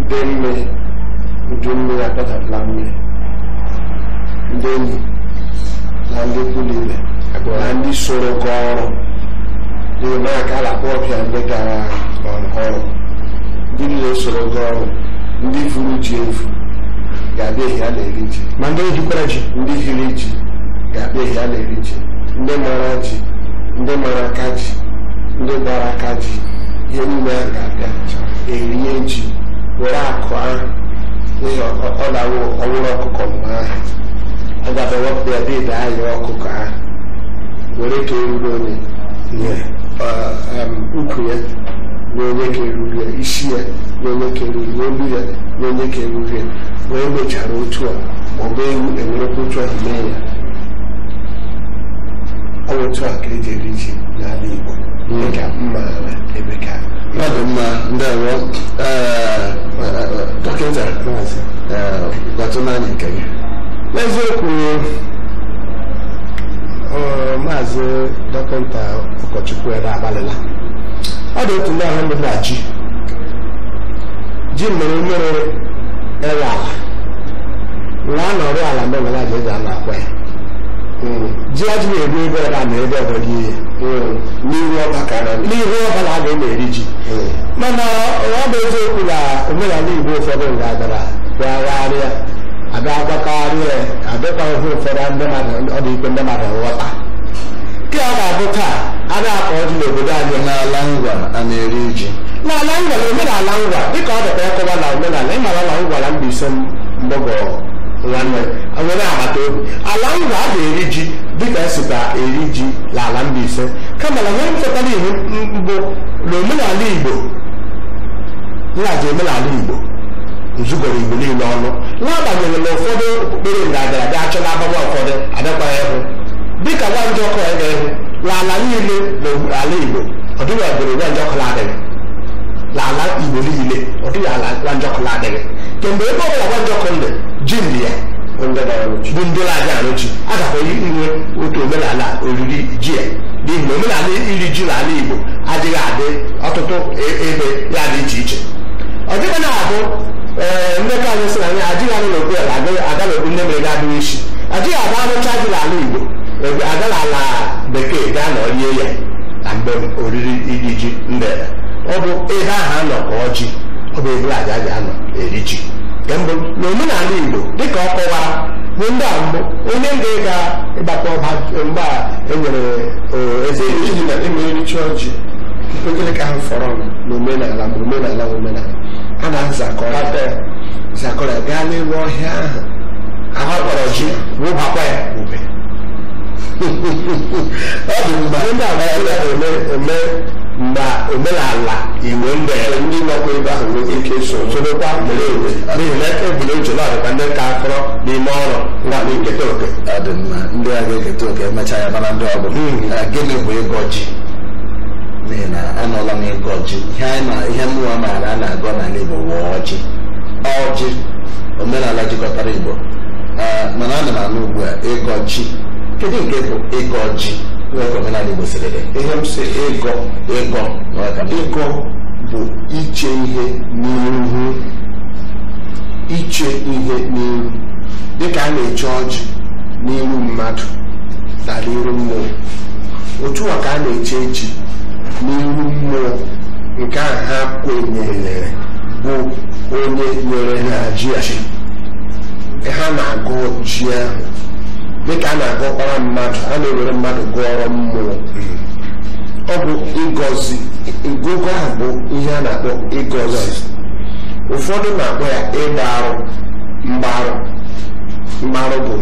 Speaker 3: ndị mmiri udu mmiri akpọtapụla mmiri ndị enyi na ndị ikwu niile na ndị soro gaa ọrụ na aka na-akpọ ọbịa ndị gara ọrụ ndị niile soro gaa ọrụ ndị furu ji efu ga-abịa ehi a na-eri ji.
Speaker 2: Ma ndị ejikwara ji?
Speaker 3: Ndị hiri ji ga-abịa ehi a na-eri ji. Ndị mara ji ndị mara aka ji ndị gbara aka ji ihe niile a ga-abịa erie ji were akụ ahụ n'ihi ọ na-awụ ọwụrụ ọkụkọ mgbe ahụ. A ga-abịa wepụ ya dịda ahịa ọkụkọ ahụ were ka eruru onye nye. ukwu ya. Nye onye ka eruru ya isi ya nye onye ka eruru ya olu ya nye onye ka eruru ya wee mechara otu a maọbụ ewu ewerekwa otu ahụ mee ya ọ bụ otu a ka eji eri ji n'ala Igbo dịka mma ala ebe ka
Speaker 1: ọ dị mma ndewo dọkịta ee gbatụ n'anya nke gị.
Speaker 2: N'eziokwu maazị dọkịta ụkọchukwu ere agbalịla ọ dị otu ndị ahụ ndị na ji. Ji mere mmiri ere ala. Nwa a nọrọ ala mgbe nwere aja eji anọ akwa ya. Ji adịghị eru ebe ebe a na ebe ọbụla ihe.
Speaker 3: N'ihu ọba ka na
Speaker 2: n'ihu ọbụla a ga-eme eri ji. Mana ọ bụ eziokwu na omenala igbo ụfọdụ nga gara gagharịa abịa agbakọgharị ya abịakwa ihe ụfọdụ ndị mmadụ ọ dị ikpe ndị mmadụ nghọta nke a na-abụ taa a na-akọ ọjị n'obodo anyị
Speaker 1: n'ala ngwa a na-eri ji.
Speaker 2: N'ala ngwa na omenala ngwa dịka ọ dịkwa ịkọwa na omenala ịmara na ngwa na Mbaise mgbọgọ nwanne nwere agbata obi. Ala ngwa a ga-eri ji dịka esikwa eri ji n'ala Mbaise kama na nwere mfọtara ihu mbụ na omenala Igbo nhazi omenala Igbo nzugoro Igbo niile ọnụ. N'agbanyeghị na ụfọdụ okpukpere ndagara bịa achọ n'agbagba ụfọdụ adịkwaghị ịhụ dịka nwa njọkọ ya n'ala niile n'ala Igbo ọ dịghị ọ bụrụ nwa njọkọ na-adịghị. N'ala igbo niile ọ dịghị ala gwanjọkụ adịghị kemgbe ebe ọ bụla gwanjọkụ ndị ji ndị ya bụ ndị na-aja arụ ji. Inwe otu omenala oriri ji ya n'ihi na omenala iri ji n'ala igbo adịghị adị ọtụtụ e- ebe ya dị iche iche. Ọ dịghị na-abụ ee mmekọ anyị sị na anyị adịghị anụ n'okwu ala aga n'okwu nne mere ga-adịghị isi adịghị agba anụcha ji n'ala igbo. Ebe aga n'ala bekee gaa na rie ya na mgbe oriri iri ji mbere ọ bụ ebe ahụ anọ ka ọjị ọ bụ ebe aja ji anọ eri ji. Nke mbụ na omenala igbo dịka ọ kọwara bụ ndị a mbụ onye ga-ega ịgbata ọba mgbe a enyere o, eze
Speaker 3: iji na ime ericha ọjị ogene ka ahụ fọrọ na omenala? Ma omenala omenala a na-azakọrọ zakọrọ gaa n'elu ọhịa ahụ.
Speaker 2: Ahụ kpọrọ ji wụbakwa ya. Ube ọ dị mgbe ndị agbaala eme eme mgbe omenala igbo mbere
Speaker 3: ndị nọkwa ebe ahụ nwere ike so
Speaker 2: sorokwa mere ebe n'ihi na eke bụrụ uche na ọdịkwa ndị ka akọrọ n'ime ọrụ ngwa na nketa oke
Speaker 1: dị ndị a ga-eketa oke emechaa ya mara ndị Eh, gịnị bụ ịgọ ji n'ihi na anọla m ịgọ ji ihe na mmụọ maara a na-agọ n'ala igbo wụ ọjị ọjị omenala jikọtara igbo Eh, mana ana m anụ ugbu a ịgọ ji kedu nke bụ ịgọ ji? Omenala igbo siri
Speaker 3: ihe m si ịgọ
Speaker 1: ịgọ.
Speaker 3: Ịgọ bụ iche ihe n'ihu. Iche ihe n'ihu. Dịka a na-eche ọjị n'iru mmadụ na n'iru mmụọ. Otu a ka a na-eche ji n'iru mmụọ. Nke a ha kwenyere bụ onye nyere ha ji ha na-agụ ji ahụ. Dịka a na-agụkwara mmadụ a na-ewere mmadụ gụọrọ mmụọ. Ọ bụ ịgọzi ịgụgụ ahụ bụ ihe a na-akpọ ịgọzi. Ụfọdụ na-akpọ ya ịgba arụ mgbarụ mgbarụ bụ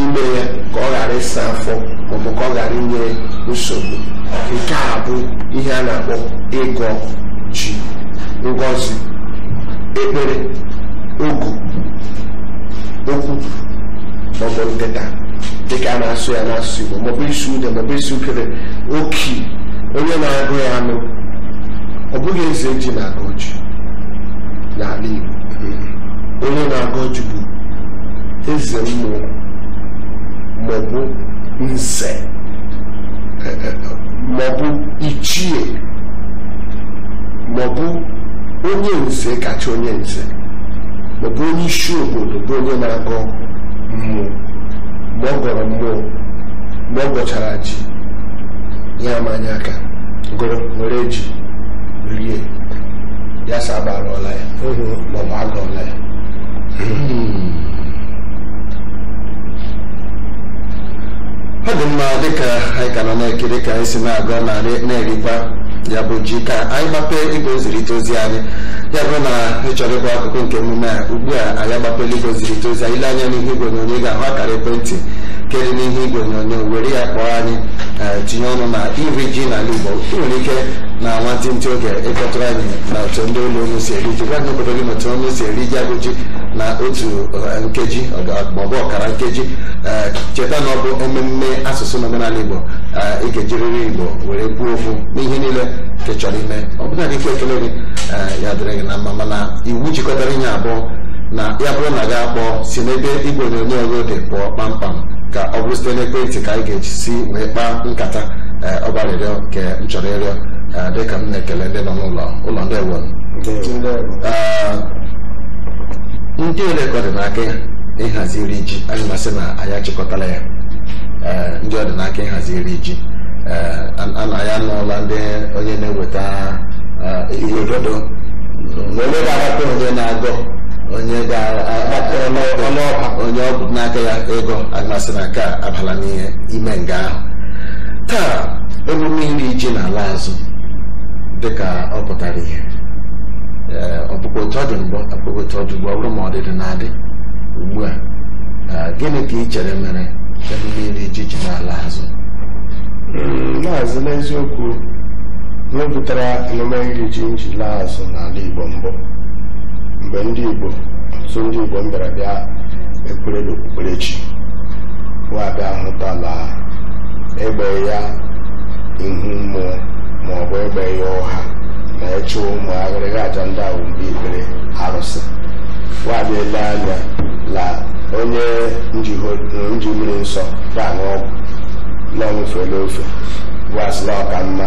Speaker 3: ime ya ka ọ ghara ịsa afọ maọbụ ka ọ ghara inye nsogbu. Nke a bụ ihe a na-akpọ ịgọ ji ngọzi ekpere ogu okwu maọbụ nkịta. Dịka a na-asụ ya n'asụsụ Igbo maọbụ isi ude maọbụ isi ukere oki onye na-agụ ya anụ ọ bụghị eze ji na-agụ ji n'ala Igbo. Onye na-agụ ji bụ eze mmụọ maọbụ nze maọbụ ichie maọbụ onye nze kacha onye nze maọbụ onye isi obodo bụ onye na-agọ mmụọ. Mgbe ọ gọrọ mmụọ mgbe ọ gọchara ji ya amanye aka gụrụ were ji rie ya sabarụọla ya maọbụ agọọla ya.
Speaker 1: Ọ dị mma dịka anyị ka nọ na-ekiri ka anyị si narị na-erikwa ya bụ ji ka anyị gbapee igwe zirite ozi anyị. Ya bụ na ị chọrọ ịbụ akụkụ nke emume a ugbu a anyị agbapela igwe zirite ozi anyị ile anya n'ihe igwe onyonyo ị ga-ahụ akara ekwentị. Kere n'ihe igwe onyonyo were ya kpọọ anyị eh, tinye ọnụ na iri ji n'ala igbo. Ị nwere ike na nwantịntị oge ịkpọtụrụ anyị na otu ndị ụlọ unu si eri ji. Gwa ndị obodo gị na otu ọnụ si eri ji abụ ji na otu eh, nkeji maọbụ ọkara nkeji. Eh, cheta na ọ bụ ememme asụsụ na omenala igbo ị ga-ejiriri igbo were kwuo okwu n'ihe niile nke chọrọ ime. Ọ bụla dị ike ekele gị ya dịrị gị na mma mana iwu jikọtara ihe abụọ na ya bụrụ na gị akpọ si n'ebe igwe onyonyo dị pụọ kpamkpam. Ka ọ bụrụ site n'ekwentị ka anyị ga-eji si wee kpaa nkata eh, ọgbarịrịọ nke m chọrọ ịrịọ eh, dịka m na-ekele ndị nọ n'ụlọ ụlọ ndị ewo. Ee, ndị ole ka ọ ji? Anyị masị na anyị achịkọtala ya. Ndị ọ dị n'aka ịhazi iri ji anyị anụọla ndị onye na-eweta eh, ihe ga-agbata onye na-agọ onye onye ọ bụ n'aka ya ego anyị masị na nke a abala n'ihe ime nga ahụ. Taa emume iri ji n'ala azụ dịka ọ pụtara ihe. Ee ọ bụkwa otu ọ dị mbụ abụghị otu ọ dị ugbu ọ ma ọdịdị na-adị. Ugbu a gịnị ka ị chere mere emume iri ji ji n'ala azụ?
Speaker 2: Maazị n'eziokwu ihe emume iri ji nji laa azụ n'ala igbo mbụ. Mgbe ndị igbo ọtụtụ ndị igbo bịara bịa ekpere n'okpukperechi wa bịa hụtala egbe ya ihu mmụọ maọbụ egbe ya ụha na ịchụ ụmụ agịrịga aja ndị ahụ mgbe ikpere arụsị. Nwaanyị ele anya la onye nji mmiri nsọ ga-aṅụ ọgwụ na ọṅụfere ofe. Wasịla ọka mma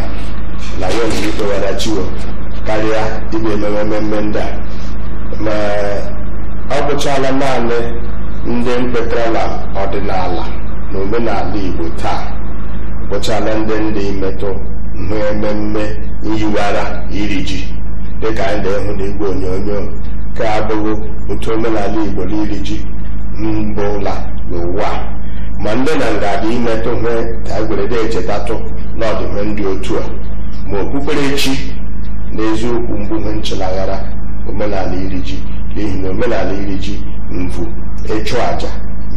Speaker 2: na wee ikpewara chiwo karịa ịbụ ememe mmemme ndị a. ma ọ bụchala naanị ndị mkpetarala ọdịnala na omenala Igbo taa. Bụchala ndị ndị imetụ hụ ememme nyiwara iri ji dịka anyị na-ehụ n'igwe onyonyo ka abụghị otu omenala Igbo na iri ji mbụla n'ụwa ma ndị na ngadị imetụ hụ ka egwerede echetatụ n'ọdịhe ndị otu a. Ma okpukperechi na eziokwu mbụ ihe nchelaghara omenala iri ji n'ihi na omenala iri ji mvu ịchụ àjà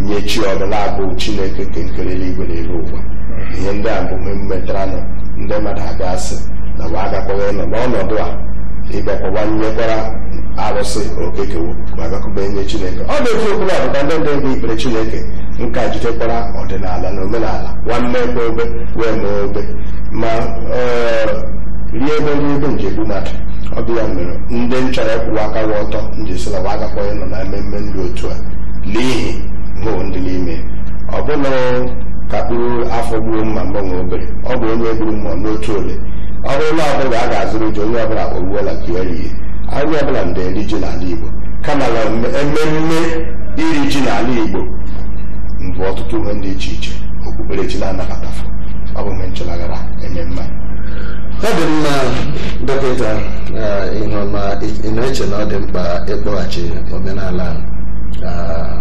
Speaker 2: nye chi ọbụla abụ chineke nke nkere eluigwe n'elu ụwa. Ihe ndị a bụ ihe mmetara ndị mmadụ asị na wa agakwaghị nọ n'ọnọdụ a ịbịakwawa nyekwara arụsị okekewo ma nye chineke. Ọ bụ eziokwu na ọbụta ndị ndị bụ ikpere chineke nka jitekwara ọdịnala na omenala nwanne ebe obe wee mee obe ma rie ebe rie ebe njebu mmadụ. Ọ ya mere ndị m chọrọ ịkwụwa aka wa ọtọ njesila wa agakwaghị nọ na mmemme ndị otu a n'ihi hụ ndị n'ime ọ bụna ka kpụrụ afọ gbuo mma mgbanwe obere ọ bụ onye gburu mma n'otu ole. Ọ bụrụ na ọbụla a ga-azụrụ ji onye ọbụla kpọgbuola ka ya rie onye ọbụla nde eri ji n'ala Igbo. Kama na ememme iri ji n'ala Igbo. Mbụ ọtụtụ ihe dị iche iche okpukperechi na-anabatafu ọ bụ ihe nchelaghara eme mma.
Speaker 1: Ọ dị mma dọkịta eh, ihe ọma ị na-eche na ọ dị mkpa ịkpọghachi omenala ah,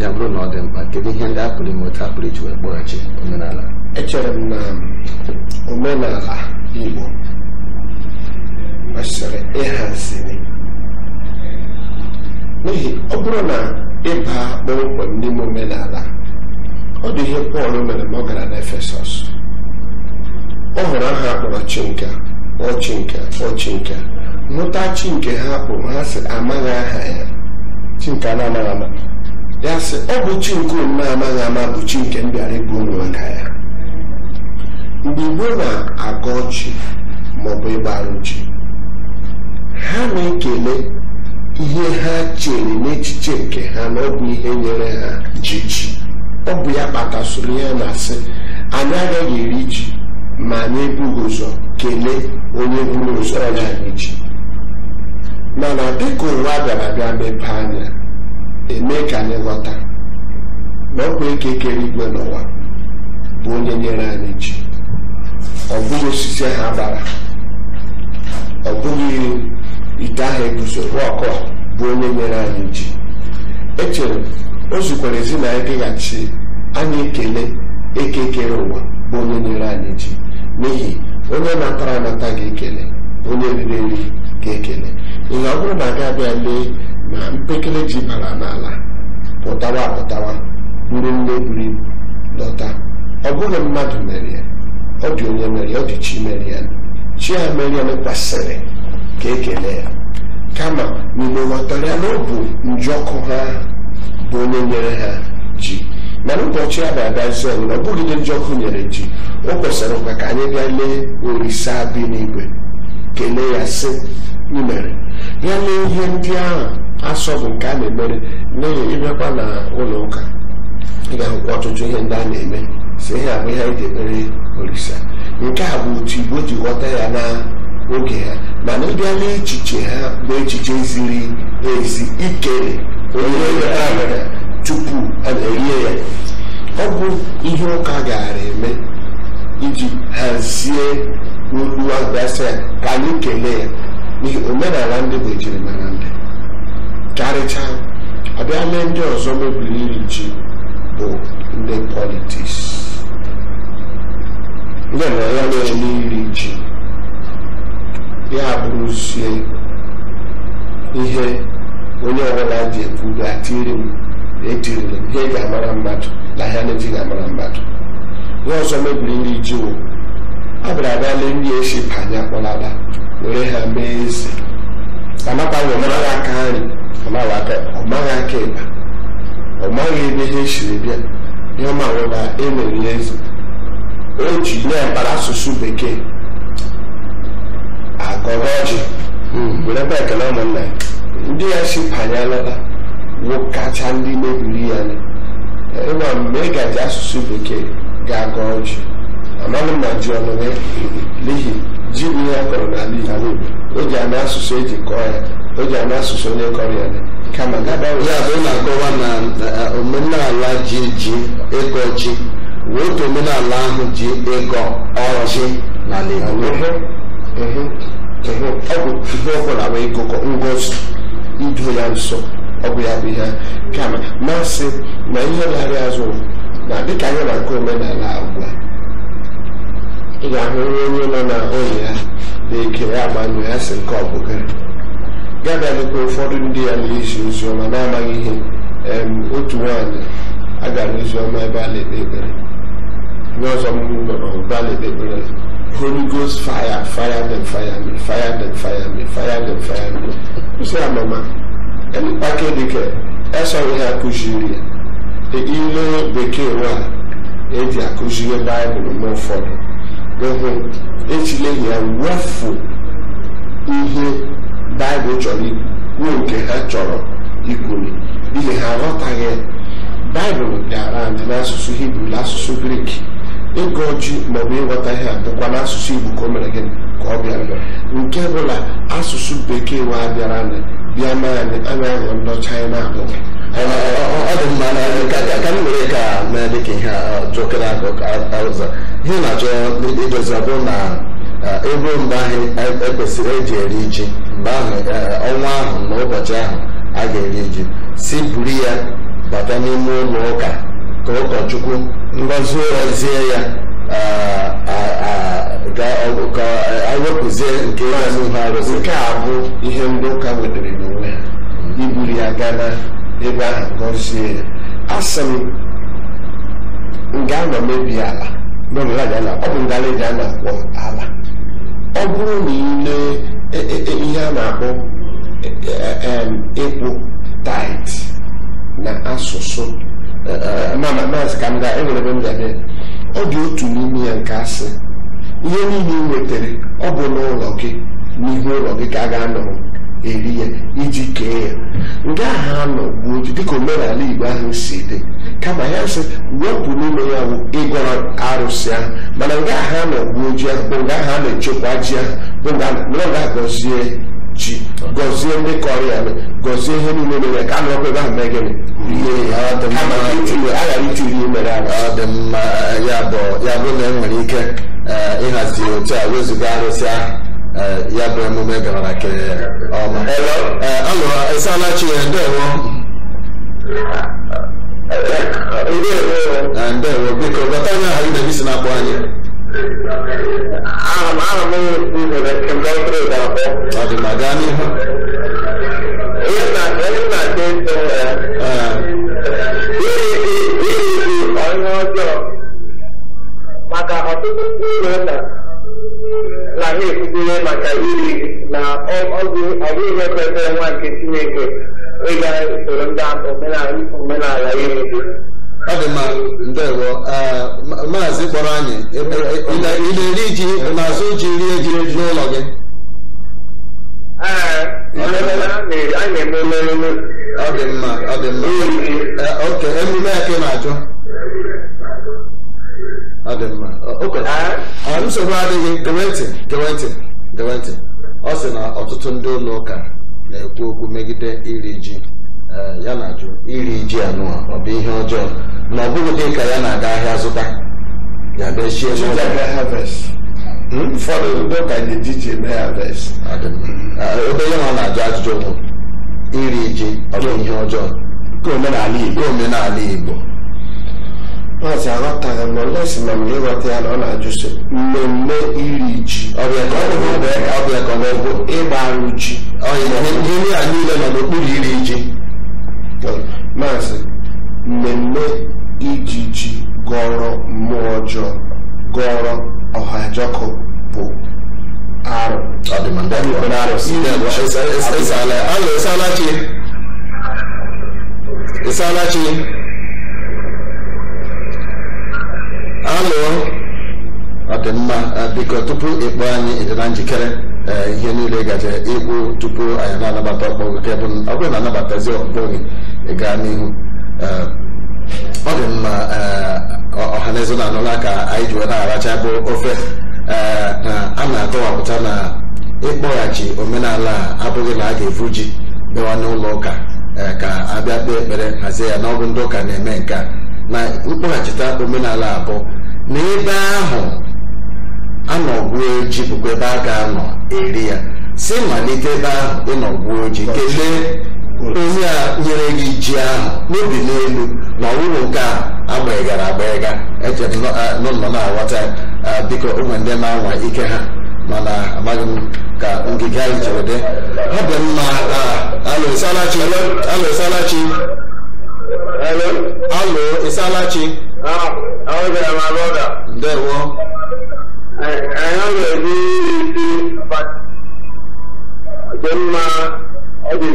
Speaker 1: ya bụrụ na ọ dị mkpa kedu ihe ndị a pụrụ ime otu a pụrụ iji wee kpọghachi omenala?
Speaker 3: Echere m na omenala Igbo kwesịrị ịhaziri n'ihi ọ bụrụ na ịba kpọmkwem n'ime omenala ọ dị ihe Pọl mere ma ọ gara n'Efesọs. Ọ hụrụ aha akpọrọ chi nke a, kpọọ chi nke a, kpọọ chi nke a. hụta chi nke ha kpụrụ ha sị amaghị aha ya.
Speaker 2: Chi nke a na-amaghị ama.
Speaker 3: Ya sị ọ bụ chi nke unu na-amaghị ama bụ chi nke m bịara ibu unu maka ya. Mgbe igbo na-agọ ji maọbụ ịgbarụ ji ha na-ekele ihe ha chere n'echiche nke ha na ọ bụ ihe nyere ha ji ji ọ bụ ya kpatasoro ihe a na-asị anyị agaghị eri ji. Ma anyị ebughị ụzọ kelee onye buru ụzọ nye anyị mana dịka ụwa bịara bịa mepee anya eme ka anyị ghọta na ọ bụ eke kere igwe n'ụwa bụ onye nyere anyị ji. Ọ bụghị osisi ahụ agbara ọ bụghị ite ahụ eguzoro ọkụ bụ onye nyere anyị ji. Echere o zukwara ezi na dịghachi anyị ekele eke kere ụwa bụ onye nyere anyị ji. N'ihi onye natara anata ga-ekele onye riri eri ga-ekele. Ihe ọ bụrụ na aga abịa lee na mpekele ji bara n'ala? Pụtawa apụtawa. Buru nne buru ibu dọta ọ bụghị mmadụ mere ya. Ọ dị onye mere ya. Ọ dị chi mere ya. Chi ya mere ya kwesịrị ka ekele ya. Kama mgbe ghọtara ya na ọ bụ njọkụ ha bụ onye nyere ha. Mana ụbọchị a ga-abịazi ọnwụ na ọ bụghị ndị njọkụ nyere ji o kwesịrị kwa ka anyị bịa lee orisa bi n'igwe kelee ya sị imere. Ya lee ihe ndị ahụ asọ bụ nke a na-emere n'ihi ịbịakwa na ụlọ ụka ị ga-ahụkwa ọtụtụ ihe ndị a na-eme si ihe a bụ ihe anyị ga-emere orisa nke a bụ otu igbo ji ghọta ya na oge ha mana ịbịa lee echiche ha bụ echiche ziri ezi ikele onye tupu a na-erie ya. Ọ bụ ihe ụka gaara eme iji hazie olu abịasị ka anyị kelee ya. N'ihi omenala ndị bụ ejirimara ndị. Karịchaa abịa lee ndị ọzọ mebiri iri ji bụ ndị politiks ndị na ya na-ele iri ji. Ya bụrụzie ihe onye ọbụla ji ekwu ga-atiri m etiriri m ihe ga-amara mmadụ na ihe na-ejighị amara mmadụ. Ihe ọzọ mebiri nri ji wụ a bịara abịa lee nri esi banye akpọlada were ha mee eze. Amakwaghị ọmara aka nri
Speaker 2: amaghị aka
Speaker 3: ịba ọ maghị ebe ihe esiri bịa. Ihe ọma wụda emere ya eze. O ji na-akpara asụsụ bekee agọrọ werekwa ekele ụmụnna ya. Ndị ya si banye alata wụ kacha ndị mebiri ya. Ịma mgbe ị gaji asụsụ bekee ga-aga ọjị. Amaghị m ma ji ọnụ gị n'ihi ji bụ ihe a kọrọ n'ala Igbo. O ji ama asụsụ eji kọọ ya. O ji ama asụsụ onye kọrọ ya. Kama
Speaker 1: ya bụ na-akọwa na omenala ji ji ịgọ ji wee otu omenala ahụ ji ịgọ ọjị n'ala Igbo.
Speaker 3: Ọ bụ ihe ọbụla wee gụkọ ngozi ido ya nsọ ọ bụ ya bụ ihe kama masị na ihe larị azụ na dịka anyị na-akọ omenala ugbu a ị ga-ahụ onye nọ na onye ya na-eke ya agbanyụ ya si nke ọ bụgara gabịalekwa ụfọdụ ndị ya na-ezi ozi ọma na-amaghị ihe otu nwaanyị a gara ozi ọma ebe a na-ekpe ekpere. Ihe ọzọ m nọrọ ebe a na-ekpe ekpere Holy Ghost fire, fire them, fire me, fire them, fire me, fire them, fire me. Sị ya mama, ẹni pake dịka ẹsọ ihe akụziri ya. E ile bekee nwa eji akụziri Baịbụl mgbe ụfọdụ. Ịhụ echileghị ya wefu ihe Baịbụl chọrọ ikwu nke ha chọrọ ikwuli n'ihi ha aghọtaghị Baịbụl bịara ndị n'asụsụ Hibru na asụsụ Grik ịgụ ọjị maọbụ ịghọta ihe a bụkwa n'asụsụ Igbo ka o mere gịnị ka ọ bịara nke bụla asụsụ bekee wa bịara anyị
Speaker 1: ka mee dịka ihe a, jọkere akụ ka ụzọ ihe na-achọ na eh, ebe mgbe ahụ e- ekwesịrị eji eri ji mgbe ahụ eh, ọnwa ahụ na ụbọchị ahụ a ga-eri ji si buru ya bata n'ime ụlọ ụka ka ụkọchukwu ngọzi gọzie ya eh, ka nke ya n'ihu arụsị
Speaker 3: nke a bụ ihe ndị ụka wetara n'onwe ha. Iburu ya gaa na ebe ahụ gọzie ya asị m nga mebie ala. Ọ bụ ngalaji a na-akpọ ala. Ọ bụrụ na ile e- e- e- ihe a na-akpọ e- e- ịkwụ tait na asụsụ. Ka m gaa enwere ebe m ga-abịa ọ dị otu n'ime ya nke asị ihe niile ị nwetara ọ bụ n'ụlọ gị n'ihu ụlọ gị ka a ga-anọ eri ya iji kee ya. Nke ahụ anọ gbuo ji dịka omenala igbo ahụ si dị. Kama ya sị wepụ n'ime ya bụ ịgọrọ arụsị ahụ. Mana nga ahụ anọ gbuo ji ahụ bụ nga ahụ a na-echekwa ji ahụ bụ nga ga-agọzie ji gọzie ndị kọrọ ya gọzie ihe niile mere ka a nọkwa ebe ahụ mee gịnị? Rie ya.
Speaker 1: Ọ dị mma.
Speaker 3: kama ka itinye a ghara itinye ihe mere
Speaker 1: eh, ya bụ ya bụ na enwere ike ịhazi otu a wezụga arụsị ahụ. Eh, ya bụ emume gara ke ọma. Eh, alụ ịsala chi ya ndewo. Eh, ndewo biko gọta onye ahụ ị na-ebisi na-akpọ anyị. Ọ dị ma gaa n'ihu. Eh,
Speaker 7: ọtụtụ ndị na na ha ekwukwere maka iri na ọgwụ ihe kwesịrị nwa nke Chineke ịga usoro ndị omenala iri
Speaker 1: ọ dị mma ndewo Eh, ma- maazị kpọrọ anyị ị na- ị na- ị na-eri ji n'azụ ji rie ji n'ụlọ gị ọ dị mma ọ dị mma Eh, oke emume ị na-ajụ ọ dị mma nsogbu adịghị. Gewe ntị ntị ọ sị na ọtụtụ ndị ụlọ ụka na-ekwu okwu megide iri ji. Ya na-ajụ iri ji anụ a, ọ bụ ihe ọjọọ? Na ọ bụghị dị ka ya na-aga ahịa zụta? Ya
Speaker 3: ụfọdụ ndị ụka ji eme harvest.
Speaker 1: Mma. Eh, ebe ya nọ na-ajụ ajụjụ onwe iri ji ọ bụ ihe ọjọọ?
Speaker 3: Nke omenala Igbo. Maazị aghọtaghị m olesi ma m ịghọta ya na ọ na-ajụ sị mmemme iri ji
Speaker 1: ọbịa ka ọ bụ
Speaker 3: ịgba arụ ji
Speaker 1: ihe a niile nọ n'okpuru iri ji
Speaker 3: maazị mmemme iji ji gọrọ mmụọ ọjọọ gọrọ ọhajọkụ bụ arụ
Speaker 1: ọ mma eh, biko tupu ịkpọ anyị ịdị na njikere ee, ihe niile gaje ikwu tupu anyị na-anabata ọkpọ gị bụ ọ bụrụ na anabatazi ọkpọ gị ị gaa n'ihu Ee, ọ dị mma ee, ọ- ọhaneze na anụla ka anyị ji wee na-aracha bụ ofe na a na-akọwapụta na ịkpọghachi omenala abụghị na a ga-evu ji bịawa n'ụlọ ụka ka abịa kpee ekpere hazie ya na ọ bụ ndị ụka na-eme nke a. Na mkpọghachita omenala abụ na ebe ahụ anọgbuo ji bụkwa ebe a ga-anọ eri ya. Si malite ebe ahụ ịnọgbuo ji kelee onye a nyere gị ji ahụ n'obi n'elu na ọwụwụ nke a agbaghịgara agbaghiga eche m nọ- ah, n'ụlọ na-aghọta biko ụmụ ndị na-anwa ike ha mana amaghị m ka ngige anyị chere dị. Ọ dị mma alo ịsalachi alo ịsalachi. Alo ịsalachi.
Speaker 7: My brother? I, I have a really but then ma ipi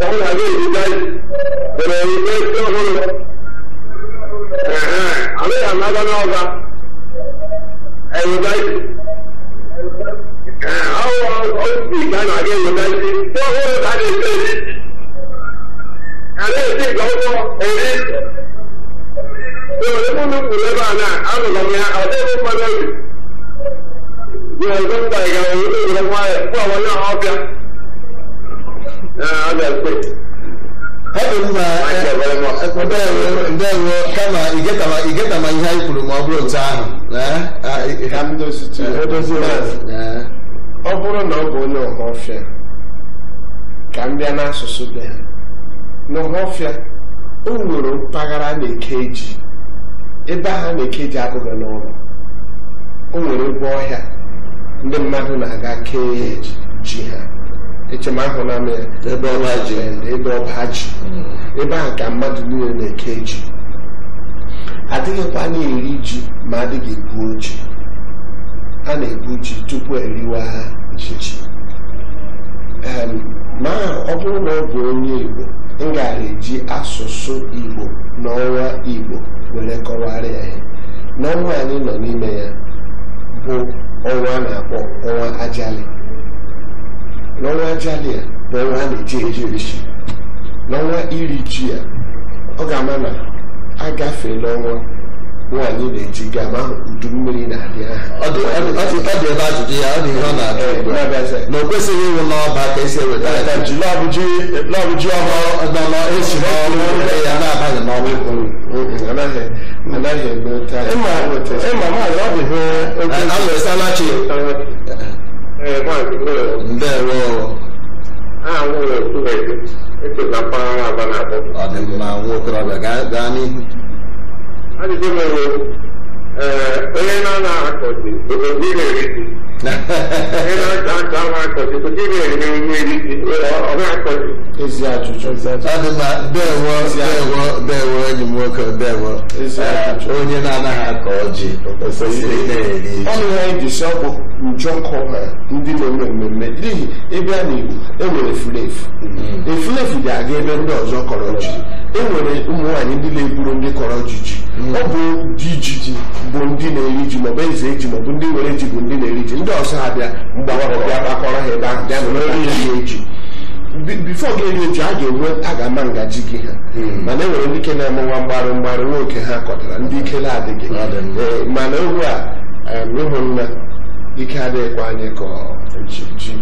Speaker 7: ka ọ na-aga ejide isi. Bere ebe isi ọhụrụ. Anaghị anaga n'ọka eweta isi ka a na-aga ndị ọhụrụ ka a na-ete eri a na-esi nke ọkụ eri unu kwuru ebe a na anụrụ m ya ọ dịghị mmadụ obi ọzọ mba ị gara were nwayọ pụ ọwanye ọbịa abịa steeti
Speaker 1: ndewo kama igetama ihe anyị kwuru ma ọ bụrụ otu ahụ
Speaker 3: ọ bụrụ na ọ bụ onye ọhafịa ka m bịa n'asụsụ be ha. N'ọhafịa o nwere mpaghara na-eke ji. Ebe ahụ na-eke ji abụghị n'ụlọ o nwere ebe ọhịa ndị mmadụ na-aga kee ji- ji ha echemahụla m ya
Speaker 1: ebe ọba ji
Speaker 3: ebe ọba ji. Ebe ahụ ka mmadụ niile na-eke ji. Adịghịkwa na-eri ji ma adịghị ebuo ji a na-ebu ji tupu eriwa ji ma ọ bụrụ na ọ bụ onye Igbo m gara eji asụsụ Igbo n'ọnwa Igbo were kọwara ya ihe. N'ọnwa anyị nọ n'ime ya bụ ọnwa a na-akpọ ọnwa ajali n'ọnwa ajali a bụ ọnwa a na-eji eji eri n'ọnwa iri ji ya ọ ga-ama na agafeela ọnwa nwaanyị na-eji ga ma ahụ udu mmiri na-adị aha
Speaker 1: ọ dị ebe ajụjụ ya ọ dị ihe ọ
Speaker 3: na-abịazi.
Speaker 1: na o kwesịghị ịwụ n'ọba ka esi eweta ya
Speaker 3: Eweta ji lọbụ ji lọbụ ji ọhụrụ
Speaker 1: esi n'ọrụ ya na-abaghị n'ọrụ
Speaker 3: anaghị eme ịma maazị ọ dị ihe
Speaker 1: ịsalachi
Speaker 7: ee maazị
Speaker 1: ndewo
Speaker 7: aha nwere otumeji eto na mpaghara aba na-akpọ
Speaker 1: ọ dị mma nwa okorobịa gaa n'ihu
Speaker 7: ajụjụ m bụ ee onye na-ana akọzi obodo ị na-eri ji onye na-ata aka ahụ akọzi obodo ị na-eri ihe eri ji ọ na-akọzi
Speaker 3: ezi ajụjụ
Speaker 1: ọ dị mma ndewo ndewo ndewo enyi m nwoke ndewo onye na-anaghị akọ ọjị. O kwesịrị ị na-eri ji
Speaker 3: ọnụ bụ njọkọ ha ndị na-eme mmemme n'ihi ịbịa n'Igbo enwere efulefu efulefu ga-aga ebe ndị ọzọ kọrọ ji enwere ụmụ nwaanyị ndị na-eburu ndị kọrọ ji ji ọ bụ di ji ji bụ ndị na-eri ji maọbụ eze ji maọbụ ndị nwere ji bụ ndị na-eri ji. Ndị ọzọ abịa bịa gbakọrọ ha ebe ahụ bịa eji bifo gị eri eji a ga-enwe a ga-ama ngaji gị ha. Mana enwere ndị ike na-eme nwa mgbarụ mgbarụ nwa oke ha kọtara ndị ike na-adịghị. Ee, mana ugbu a ịhụnna ike adịghịkwa anyị ka ọ- ji ji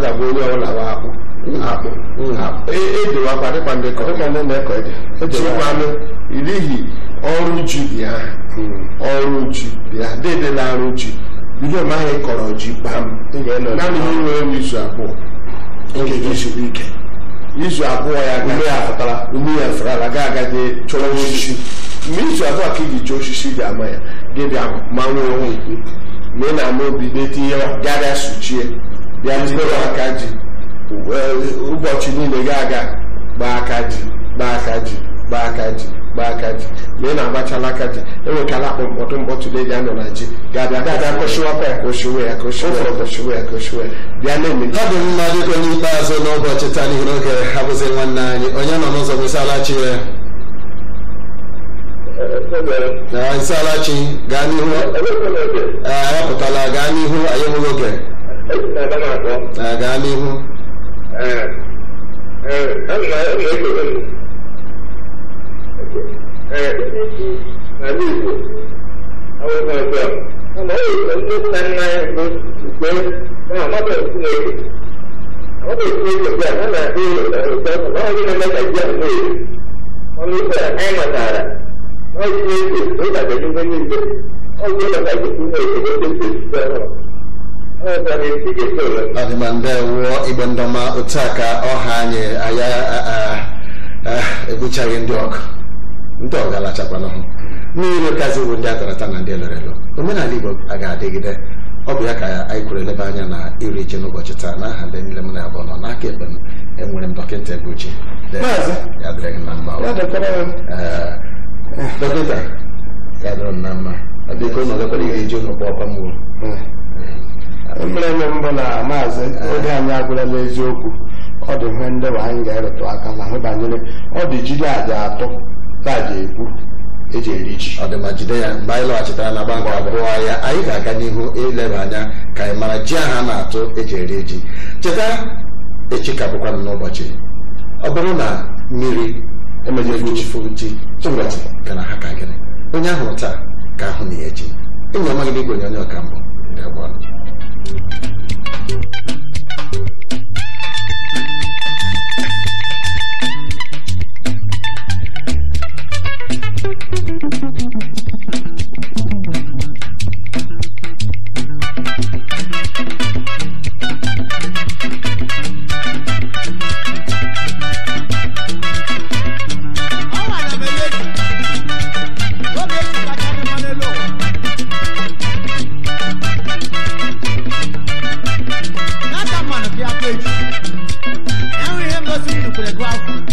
Speaker 3: ga-abụ onye ọbụla wa akpụ akpụ akpụ. E- edowakwa dịkwa ndị kọ n'ihi ọrụ ji dị aha ọrụ ji dị aha dedela arụ ji bido ma anyị kọrọ ji kpam naanị ihe nwere m izu abụọ. Oge gị zuru ike. Izu abụọ ya ume ya fụtara ume ya fụtara ga agaje chọrọ osisi. Mgbe izu abụọ ka iji chọọ osisi ga-ama ya. Gị bịa ma nwee onwe ma ị na-ama obi detinye gabịa suchie. Bịa tidoro aka ji. Ụbọchị niile ga aga gbaa aka ji gbaa aka ji gbaa aka ji gbaa aka ji. Ma ị na-agbachala aka ji. Enwekala akpụ mkpọtụ mkpọtụle ji anọ na ji. Ga-abịa kụshiwakwa ya ka o shiwe ya ka o shiwe ya ya ka o shiwe ya. Bịa na-eme
Speaker 1: ọ dị mma dịka onye ikpeazụ n'ụbọchị taa n'ihi n'oge abụzi nwanne anyị onye nọ n'ụzọ bụ Isalachi ya na Isalachi gaa n'ihu ee anyị apụtala gaa n'ihu anyị enweghị oge gaa n'ihu
Speaker 7: n'ala Igbo awụghị ọjọọ kama ọ bụ ndị nna nna anyị bụ ukwe na amaba Chineke amaba Chineke bịa ha na-adị ụtọ ọkụ na ọdị na-eme ka ji ahụ ọnụ ikpe anyị matara na ọ Chineke ịdabeghị ihe niile ọ bụ ụlọ ka iji kwuo ekele ndị ndị site ọhụrụ ọ bụ na esi ga-esi ole
Speaker 1: ọ dị ma ndewo igbe ndọma otu a ka ọha anyị aya egbuchaghị ndị ọgụ ndị ọgụ alachakwana hụ mmiri kazi bụ ndị atarata na ndị elerelo omenala igbo a ga-adịgide ọ bụ ya ka anyị kwuru elebe anya na iri ji n'ụbọchị taa na aha ndị niile m na abụọ nọ n'aka ekpe m enwere m dọkịta Ebuchi ya dịrị gị na mma dọkịta ya dịrị m na mma ọ dị ka ụlọ gakwara iri ji ụnụ kpọọkwa m o.
Speaker 2: mere eme mbụ na maazị oge anyị agwụrala eziokwu ọ dị ihe ndị bụ anyị ga-erụtụ aka na hụ banyere ọ dị jide aja atọ taja ekwu eji eri ji
Speaker 1: ọ dị ma jide ya mgbe anyị lọghachitara na agba nke abụọ ya anyị ga-aga n'ihu ileba anya ka anyị mara ji ahụ a na-atụ eji eri ji cheta echi ka bụkwa n'ụbọchị ọ bụrụ na mmiri emejefuchifu ji ụbọchị ka na ha ka gịnị? Onye ahụrụ taa ka ahụ na ya echi enyi ọma gị n'igwe onyonyo ka mbụ
Speaker 8: por igual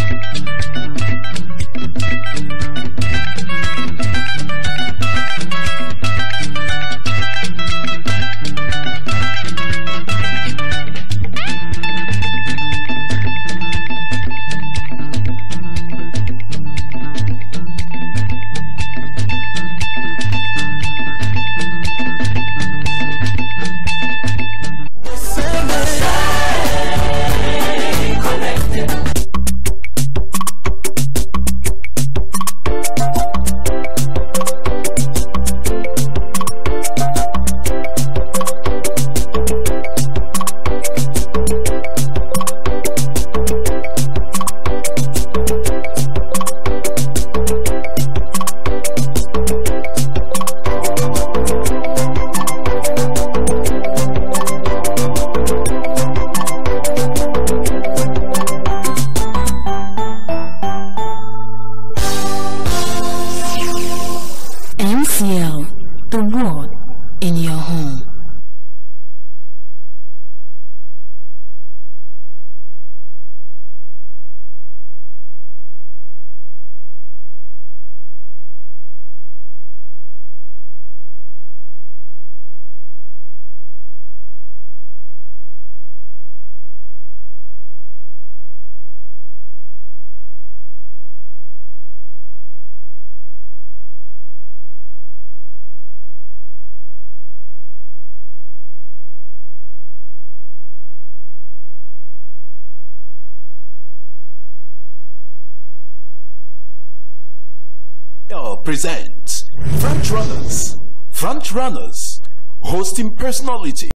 Speaker 8: runners, hosting personality.